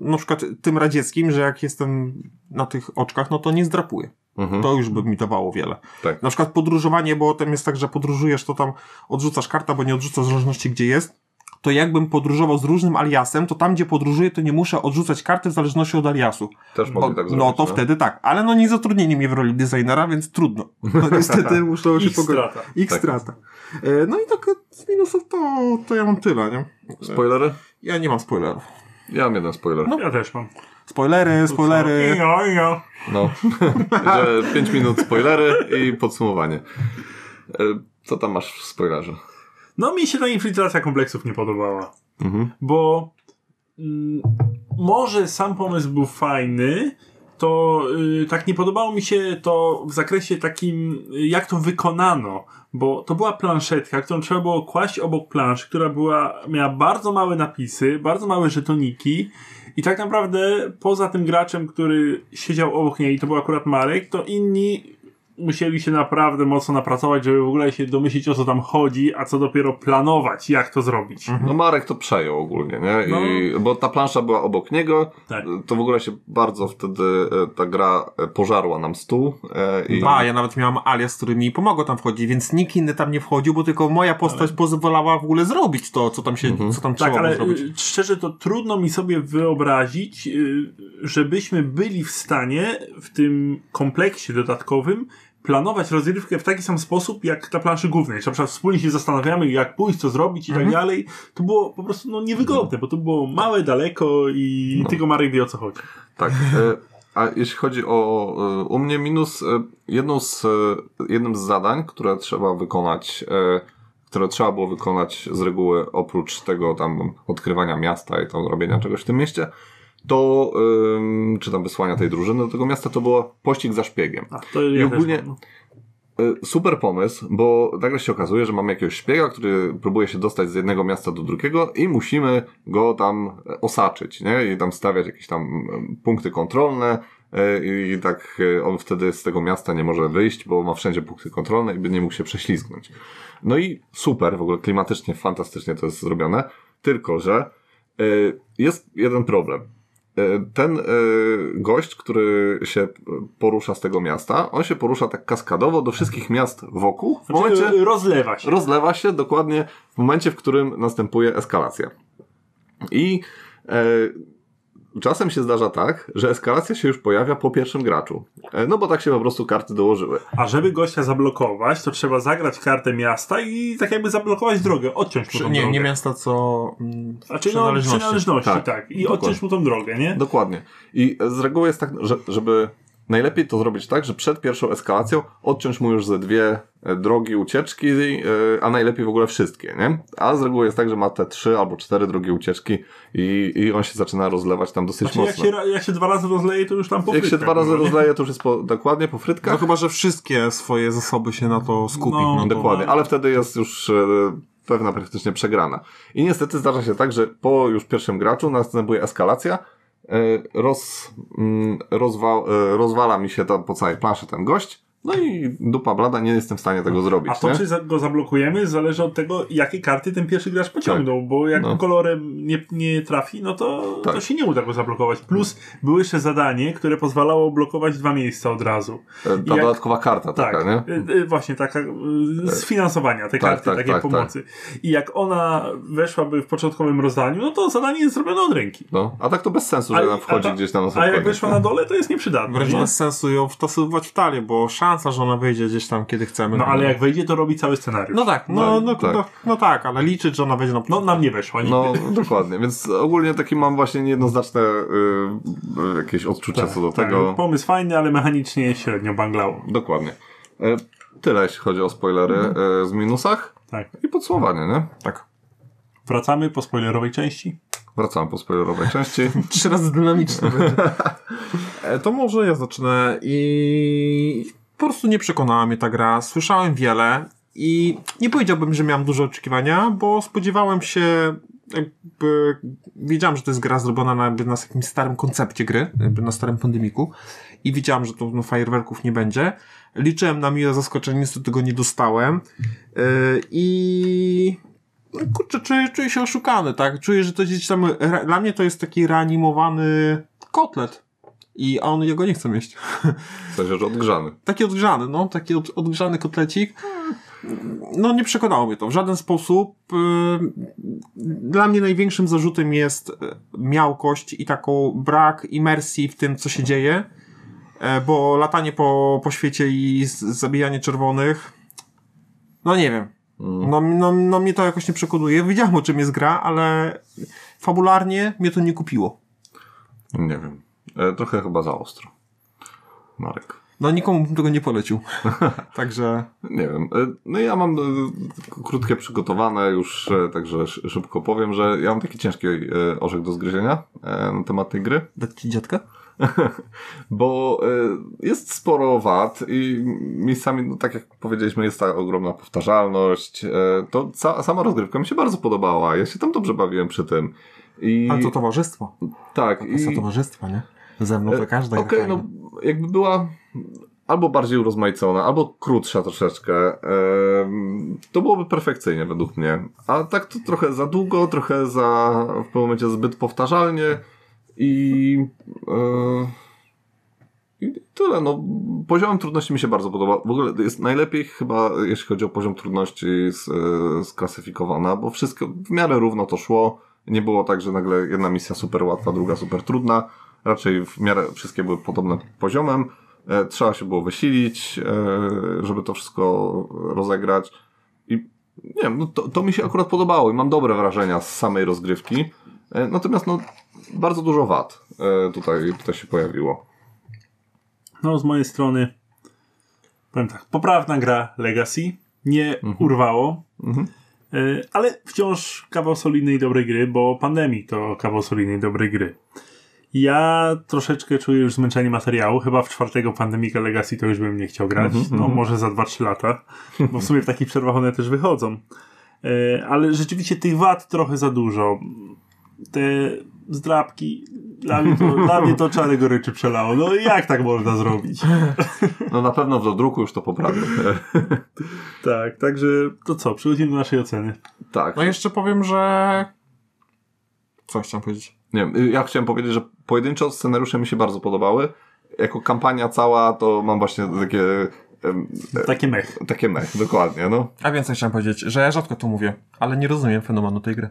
na przykład tym radzieckim, że jak jestem na tych oczkach, no to nie zdrapuję.
Mhm.
To już by mi dawało wiele.
Tak.
Na przykład podróżowanie, bo tam jest tak, że podróżujesz, to tam odrzucasz kartę, bo nie odrzucasz w zależności gdzie jest. To jakbym podróżował z różnym aliasem, to tam, gdzie podróżuję, to nie muszę odrzucać karty w zależności od aliasu.
Też mogli
O,
tak
no
zrobić.
to wtedy tak, ale no nie zatrudnili mnie w roli designera, więc trudno. No niestety muszę się pogodzić.
strata.
Ich
Tak.
strata. E, No i tak z minusów to, to ja mam tyle, nie?
Spoilery?
Ja nie mam spoilerów.
Ja mam jeden spoiler. No.
Ja też mam.
Spoilery, spoilery.
Ingo, ingo.
że 5 minut spoilery i podsumowanie. E, Co tam masz w spoilerze?
No mi się ta infiltracja kompleksów nie podobała.
Mhm.
Bo mm, może sam pomysł był fajny, to y, tak nie podobało mi się to w zakresie takim, jak to wykonano. Bo to była planszetka, którą trzeba było kłaść obok planszy, która była, miała bardzo małe napisy, bardzo małe żetoniki. I tak naprawdę poza tym graczem, który siedział obok niej, to był akurat Marek, to inni musieli się naprawdę mocno napracować, żeby w ogóle się domyślić o co tam chodzi, a co dopiero planować, jak to zrobić.
No Marek to przejął ogólnie, nie? I, Bo ta plansza była obok niego,
Tak.
to w ogóle się bardzo wtedy e, ta gra e, pożarła nam stół. e, I,
A, ja nawet miałam alias, który mi pomogło tam wchodzić, więc nikt inny tam nie wchodził, bo tylko moja postać pozwalała w ogóle zrobić to, co tam się, co tam
Tak,
trzeba
ale
było zrobić.
y, szczerze to trudno mi sobie wyobrazić, y, żebyśmy byli w stanie w tym kompleksie dodatkowym planować rozgrywkę w taki sam sposób, jak na planszy głównej. Że na przykład wspólnie się zastanawiamy, jak pójść, co zrobić i tak dalej. To było po prostu no, niewygodne, bo to było małe, daleko i tylko Marek wie o co chodzi.
Tak. e, A jeśli chodzi o u mnie minus, e, jedną z, e, jednym z zadań, które trzeba wykonać, które trzeba było wykonać z reguły oprócz tego tam odkrywania miasta i tam robienia czegoś w tym mieście, to ym, czy tam wysłania tej drużyny do tego miasta, to było pościg za szpiegiem.
A, to
I ogólnie-
mam,
Y, Super pomysł, bo nagle się okazuje, że mamy jakiegoś szpiega, który próbuje się dostać z jednego miasta do drugiego i musimy go tam e, osaczyć, nie? I tam stawiać jakieś tam em, punkty kontrolne e, i tak e, on wtedy z tego miasta nie może wyjść, bo ma wszędzie punkty kontrolne i by nie mógł się prześlizgnąć. No i super, w ogóle klimatycznie, fantastycznie to jest zrobione, tylko że jest jeden problem. E, Ten e, gość, który się porusza z tego miasta, on się porusza tak kaskadowo do wszystkich miast wokół. W
Znaczy,
momencie
rozlewa się.
rozlewa się dokładnie w momencie, w którym następuje eskalacja. I e, czasem się zdarza tak, że eskalacja się już pojawia po pierwszym graczu. E, no bo tak się po prostu karty dołożyły.
A żeby gościa zablokować, to trzeba zagrać kartę miasta i tak jakby zablokować drogę, odciąć mu tą
nie,
drogę.
nie miasta, co mm,
Znaczy, no,
przynależności.
przynależności, tak.
Tak.
I
Dokładnie.
odciąć mu tą drogę, nie?
Dokładnie. I z reguły jest tak, że, żeby najlepiej to zrobić tak, że przed pierwszą eskalacją odciąć mu już ze dwie e, drogi ucieczki, e, a najlepiej w ogóle wszystkie, nie? A z reguły jest tak, że ma te trzy albo cztery drogi ucieczki i, i on się zaczyna rozlewać tam dosyć
Znaczy, jak
mocno.
się, ra- jak się dwa razy rozleje, to już tam po
Jak się dwa razy
nie?
rozleje, to już jest po, dokładnie po frytkach.
No chyba, że wszystkie swoje zasoby się na to skupi.
No,
No.
Dokładnie, ale wtedy jest już e, pewna praktycznie przegrana. I niestety zdarza się tak, że po już pierwszym graczu następuje eskalacja, roz, mm, rozwa, e, rozwala mi się tam po całej planszy ten gość, no i dupa blada, nie jestem w stanie tego zrobić.
A to,
nie?
czy go zablokujemy, zależy od tego, jakie karty ten pierwszy gracz pociągnął, bo jak
No.
kolorem nie, nie trafi, no to,
Tak.
to się nie uda go zablokować. Plus było jeszcze zadanie, które pozwalało blokować dwa miejsca od razu.
E, Ta
jak-
dodatkowa karta
Tak,
taka, nie?
y, y, właśnie taka y, z finansowania, te
Tak,
karty
tak,
takiej
tak,
pomocy. I jak ona weszłaby w początkowym rozdaniu, no to zadanie jest zrobione od ręki.
No, a tak to bez sensu, że
A-
nam wchodzi
ta-
gdzieś tam na
A jak weszła na dole, to jest nieprzydatne.
Wręcz
nie?
bez sensu ją wtasowywać w talię, bo szansa, że ona wyjdzie gdzieś tam, kiedy chcemy.
No ale jak wejdzie, to robi cały scenariusz.
No tak, no,
No,
no,
tak.
No, no tak, ale liczyć, że ona wejdzie na
No nam nie weszła nigdy.
No, dokładnie, więc ogólnie taki mam właśnie niejednoznaczne y, y, jakieś odczucia co do
Tak,
tego.
Pomysł fajny, ale mechanicznie średnio banglało.
Dokładnie. E, Tyle, jeśli chodzi o spoilery e, z minusach
Tak.
i podsumowanie, nie?
Tak.
Wracamy po spoilerowej części.
Wracam po spoilerowej części.
Trzy razy dynamiczne. E, To może ja zacznę i po prostu nie przekonała mnie ta gra. Słyszałem wiele i nie powiedziałbym, że miałem duże oczekiwania, bo spodziewałem się jakby wiedziałem, że to jest gra zrobiona na, jakby na jakimś starym koncepcie gry, jakby na starym pandemiku i wiedziałem, że to no, fajerwerków nie będzie. Liczyłem na miłe zaskoczenie, niestety tego nie dostałem Yy, i no, kurczę, czuję, czuję się oszukany, tak? Czuję, że to gdzieś tam, dla mnie to jest taki reanimowany kotlet. I on jego nie chce mieć.
W sensie, że odgrzany.
Taki odgrzany, no, taki od, odgrzany kotlecik. no nie przekonało mnie to w żaden sposób. Y, Dla mnie największym zarzutem jest y, miałkość i taką brak imersji w tym, co się dzieje, e, bo latanie po, po świecie i zabijanie czerwonych, no nie wiem. No, no, no mnie to jakoś nie przekonuje. Wiedziałem o czym jest gra, ale fabularnie mnie to nie kupiło.
Nie wiem. E, trochę chyba za ostro. Marek.
No nikomu bym tego nie polecił. Także
Nie wiem. E, No ja mam e, krótkie przygotowane już, także sz- szybko powiem, że ja mam taki ciężki orzech do zgryzienia na temat tej gry.
dać ci dziadkę?
Bo jest sporo wad i miejscami, no tak jak powiedzieliśmy, jest ta ogromna powtarzalność. To sama rozgrywka mi się bardzo podobała. Ja się tam dobrze bawiłem przy tym. I
Ale to towarzystwo.
tak.
Kwestia
I,
towarzystwa, nie? Ze mną to każda
Okej,
gra
no jakby była albo bardziej urozmaicona, albo krótsza troszeczkę, to byłoby perfekcyjnie według mnie. A tak to trochę za długo, trochę za w pewnym momencie zbyt powtarzalnie i, e, i tyle. No, poziom trudności mi się bardzo podoba. W ogóle jest najlepiej chyba, jeśli chodzi o poziom trudności s- e, sklasyfikowana, bo wszystko w miarę równo to szło. Nie było tak, że nagle jedna misja super łatwa, druga super trudna. Raczej w miarę wszystkie były podobne poziomem. E, trzeba się było wysilić, e, żeby to wszystko rozegrać. I nie wiem, no to, to mi się akurat podobało i mam dobre wrażenia z samej rozgrywki. E, natomiast no, bardzo dużo wad tutaj, tutaj się pojawiło.
No, z mojej strony powiem tak, poprawna gra Legacy. Nie urwało,
Mhm.
ale wciąż kawał solidnej dobrej gry, bo Pandemic to kawał solidnej dobrej gry. Ja troszeczkę czuję już zmęczenie materiału. Chyba w czwartego Pandemika Legacy to już bym nie chciał grać. no może za 2-3 lata. Bo w sumie w takich przerwach one też wychodzą. E, ale rzeczywiście tych wad trochę za dużo. Te zdrabki, dla mnie to, dla mnie to czarnego ryczy przelało. No jak tak można zrobić?
No na pewno w dodruku już to poprawię.
Tak, także to co, przechodzimy do naszej oceny.
tak.
No jeszcze powiem, że... Co chciałem powiedzieć?
Nie wiem, y, ja chciałem powiedzieć, że pojedynczo scenariusze mi się bardzo podobały. Jako kampania cała to mam właśnie takie em,
Takie mech.
takie mech, dokładnie, no.
A więcej chciałem powiedzieć, że ja rzadko to mówię, ale nie rozumiem fenomenu tej gry.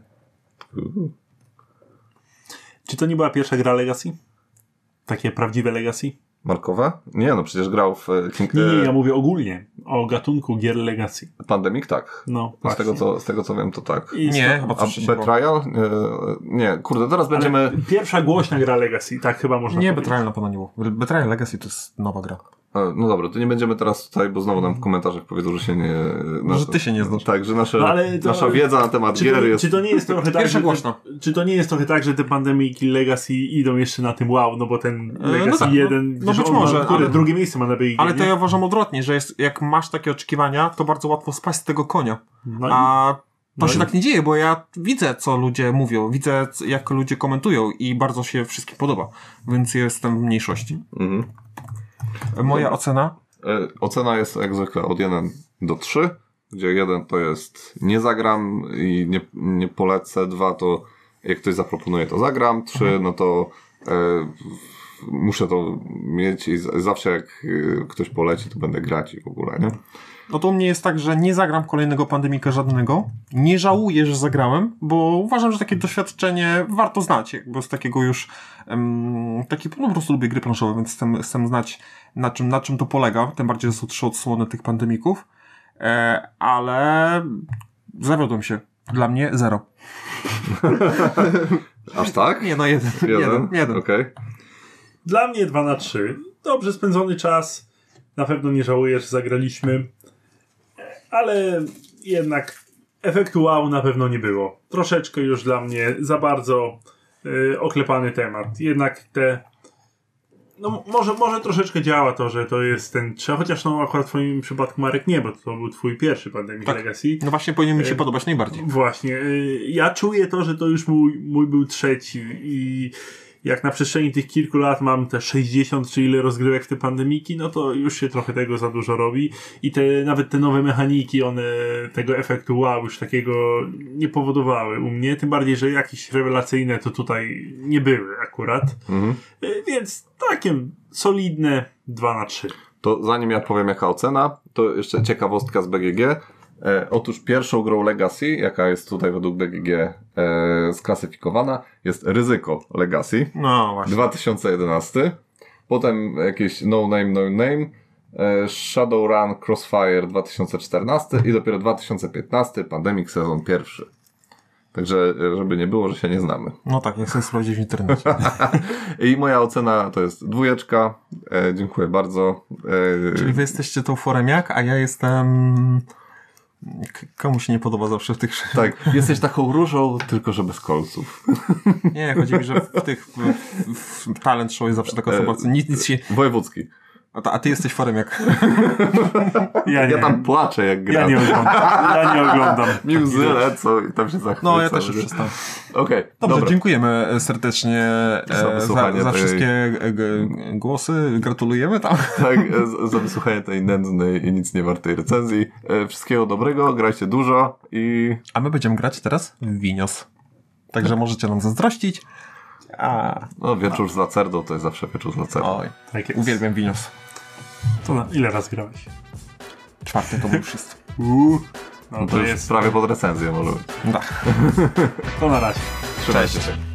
Czy to nie była pierwsza gra Legacy? Takie prawdziwe Legacy?
Markowe? Nie, no przecież grał w e, King,
Nie, nie,
e,
ja mówię ogólnie o gatunku gier Legacy.
Pandemic, tak.
No,
Z
właśnie.
tego, co, z tego co wiem, to tak.
I
Nie, chyba
A
coś.
Betrayal? E, nie, kurde, teraz będziemy...
Ale pierwsza głośna gra Legacy, tak chyba można
Nie,
powiedzieć.
Betrayal na pewno nie było. Betrayal Legacy to jest nowa gra.
E, No dobra, to nie będziemy teraz tutaj, bo znowu nam w komentarzach powiedzą, że się nie...
Że ty się nie znasz.
Tak, że nasze,
No,
nasza wiedza na temat
Czy
gier
to,
jest...
czy to nie jest trochę tak, że czy to nie jest trochę tak, że te Pandemic i Legacy idą jeszcze na tym wow, no bo ten
no
Legacy
tak, no-
1,
no
że
być
ma,
może,
kurde,
ale-
drugie miejsce ma na BIG,
Ale to
nie?
ja uważam odwrotnie, że jest, jak masz takie oczekiwania, to bardzo łatwo spaść z tego konia.
No i-
A to
No
się
i-
tak nie dzieje, bo ja widzę, co ludzie mówią, widzę, jak ludzie komentują i bardzo się wszystkim podoba, więc jestem w mniejszości.
Mhm.
Moja ocena?
E, Ocena jest jak zwykle od 1 do 3, gdzie 1 to jest nie zagram i nie, nie polecę, 2 to jak ktoś zaproponuje to zagram, 3 no to e, muszę to mieć i zawsze jak e, ktoś poleci to będę grać i w ogóle, nie?
No to u mnie jest tak, że nie zagram kolejnego pandemika żadnego. Nie żałuję, że zagrałem, bo uważam, że takie doświadczenie warto znać. Jakby z takiego już um, taki, no po prostu lubię gry planszowe, więc chcę, chcę znać na czym, na czym to polega. Tym bardziej, że są trzy odsłony tych pandemików. E, ale zawiodłem się. Dla mnie zero.
Aż tak?
Nie, no jeden. jeden, jeden.
Okej.
Dla mnie 2 na 3. Dobrze spędzony czas. Na pewno nie żałuję, że zagraliśmy. Ale jednak efektu wow na pewno nie było. Troszeczkę już dla mnie za bardzo y, oklepany temat. Jednak te. No może, może troszeczkę działa to, że to jest ten trze, chociaż no akurat w twoim przypadku Marek nie, bo to był twój pierwszy Pandemic
Tak.
Legacy.
No właśnie powinien mi się
E,
podobać najbardziej.
Właśnie. y, Ja czuję to, że to już mój, mój był trzeci i jak na przestrzeni tych kilku lat mam te 60 czy ile rozgrywek w te pandemiki, no to już się trochę tego za dużo robi i te, nawet te nowe mechaniki, one tego efektu wow już takiego nie powodowały u mnie, tym bardziej, że jakieś rewelacyjne to tutaj nie były akurat.
Mhm.
Y, Więc takie solidne 2 na 3.
To zanim ja powiem jaka ocena, to jeszcze ciekawostka z BGG. E, otóż pierwszą grą Legacy, jaka jest tutaj według BGG e, sklasyfikowana, jest Ryzyko Legacy
No właśnie.
2011. Potem jakieś No Name, No Name, e, Shadowrun Crossfire 2014 i dopiero 2015 Pandemic sezon pierwszy. Także, e, żeby nie było, że się nie znamy.
No tak, jak sobie sprawdzić w internecie.
I moja ocena to jest dwójeczka. E, dziękuję bardzo. E,
Czyli wy jesteście tą foremiak, a ja jestem... Komu się nie podoba zawsze w tych...
Tak, jesteś taką różą, tylko że bez kolców.
Nie, chodzi mi, że w tych... W, w talent show jest zawsze taka osoba, co nic, nic się...
Wojewódzki.
A, ta- a ty jesteś foremiak.
Ja nie,
Ja tam płaczę jak
ja
gram.
nie oglądam. Ja nie oglądam.
Mi łzy lecą i tam się zachwycam.
No, ja też już przestałem.
Okej,
Dobrze,
dobra.
dziękujemy serdecznie e,
Za
za,
wysłuchanie
za
tej-
wszystkie e, głosy. Gratulujemy tam.
Tak, e, za wysłuchanie tej nędznej i nic nie wartej recenzji. E, Wszystkiego dobrego, grajcie dużo i
A my będziemy grać teraz w Winios. Także możecie nam zazdrościć. A,
no, wieczór z lacerdą to jest zawsze wieczór z lacerdą.
oj,
Tak jest.
uwielbiam Winios.
To na, ile raz grałeś?
Czwarty to jest.
Uuu. No
No
to
to już
jest.
prawie pod recenzję może być.
Da.
To na razie.
Trzymajcie
Cześć.
się.